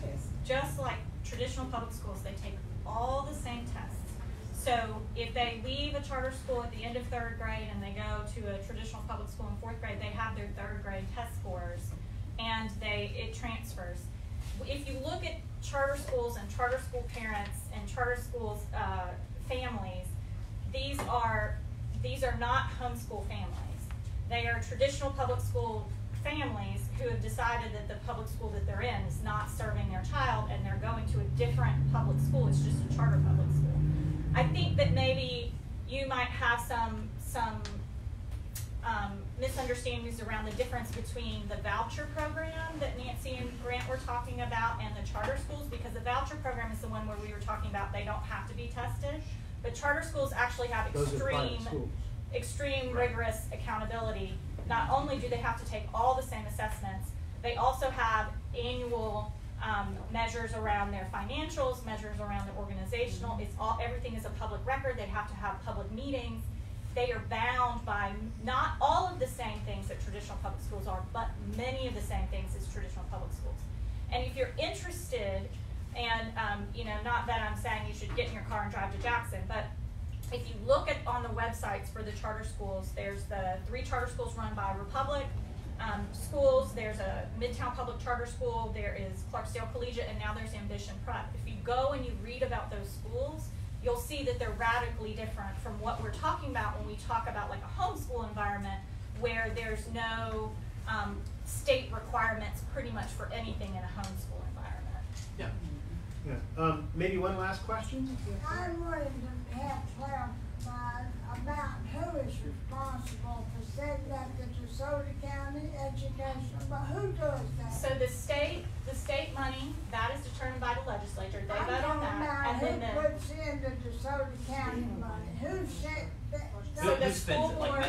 just like traditional public schools, they take all the same tests. So if they leave a charter school at the end of third grade and they go to a traditional public school in fourth grade, they have their third grade test scores and they, it transfers. If you look at charter schools and charter school parents and charter schools, uh, families, these are, these are not homeschool families. They are traditional public school families who have decided that the public school that they're in is not serving their child and they're going to a different public school. It's just a charter public school. I think that maybe you might have some, some, um, misunderstandings around the difference between the voucher program that Nancy and Grant were talking about and the charter schools, because the voucher program is the one where we were talking about they don't have to be tested. But charter schools actually have extreme, extreme rigorous accountability. Not only do they have to take all the same assessments, they also have annual um, measures around their financials, measures around their organizational. It's all everything is a public record. They have to have public meetings. They are bound by not all of the same things that traditional public schools are, but many of the same things as traditional public schools. And if you're interested, and um, you know, not that I'm saying you should get in your car and drive to Jackson, but if you look at on the websites for the charter schools, there's the three charter schools run by Republic um, schools. There's a Midtown Public Charter School. There is Clarksdale Collegiate, and now there's Ambition Prep. If you go and you read about those schools, you'll see that they're radically different from what we're talking about when we talk about like a homeschool environment where there's no um, state requirements pretty much for anything in a homeschool environment. yeah. Yeah. Um, maybe one last question? I wanted to have clarified about who is responsible for setting up the DeSoto County Education, but who does that? So the state, the state money, that is determined by the legislature. They I'm vote on that. about And then who the, puts in the DeSoto County money, who set that? Who, So who the spends school it, like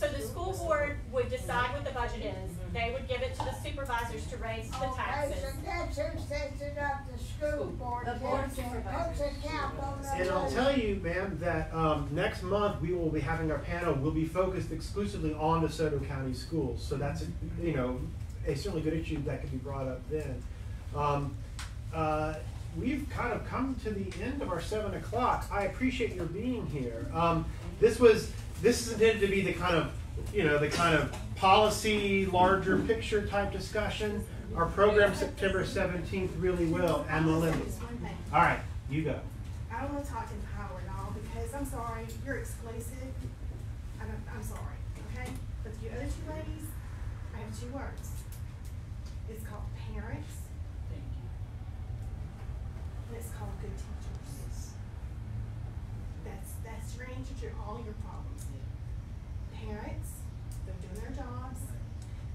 board- metal detectors? One. so the school board would decide what the budget is. They would give it to the supervisors to raise the Okay, taxes. so that's who sets it up, the school board. The board of supervisors. Puts a cap on the. And I'll money. tell you, ma'am, that um, next month we will be having our panel. we'll be focused exclusively on the DeSoto County schools. So that's, a, you know, a certainly good issue that could be brought up then. Um, uh, we've kind of come to the end of our seven o'clock. I appreciate your being here. Um, this was this is intended to be the kind of you know the kind of policy, larger picture type discussion. Our program September seventeenth really will, and. Just one. All right, you go. I don't want to talk in power and all because I'm sorry, you're exclusive. I'm, I'm sorry, okay? But you other two ladies, I have two words. It's called parents Thank you. and it's called good teachers. That's, that's your answer to all your problems. Parents, they're doing their jobs.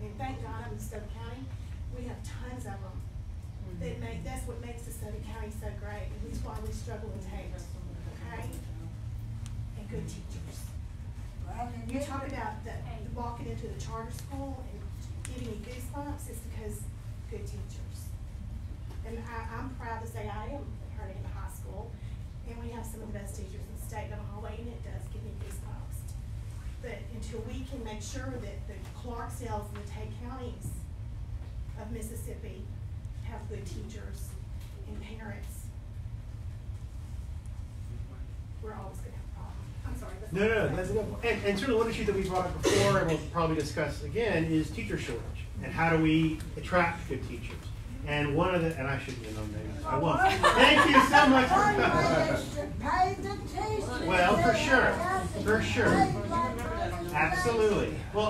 And thank God I'm in Stowe County, we have tons of them. That make, that's what makes DeSoto County so great, and that's why we struggle with hate, okay? And good teachers. Well, and You you- talk about the, walking into the charter school and giving me goosebumps, it's because good teachers. And I, I'm proud to say I am Hernando High School, and we have some of the best teachers in the state the hallway, and it does give me goosebumps. But until we can make sure that the Clarksdales and the Tate counties of Mississippi have good teachers and parents, we're always gonna have a problem. I'm sorry, but. No, no, no, that's a good point. And, and sort of one issue that we brought up before, and we'll probably discuss again, is teacher shortage. And how do we attract good teachers? And one of the, and I shouldn't be on names, I won't. Thank you so much for One coming. is to pay the teachers. Well, for sure, for sure. paid like others. Absolutely. Well,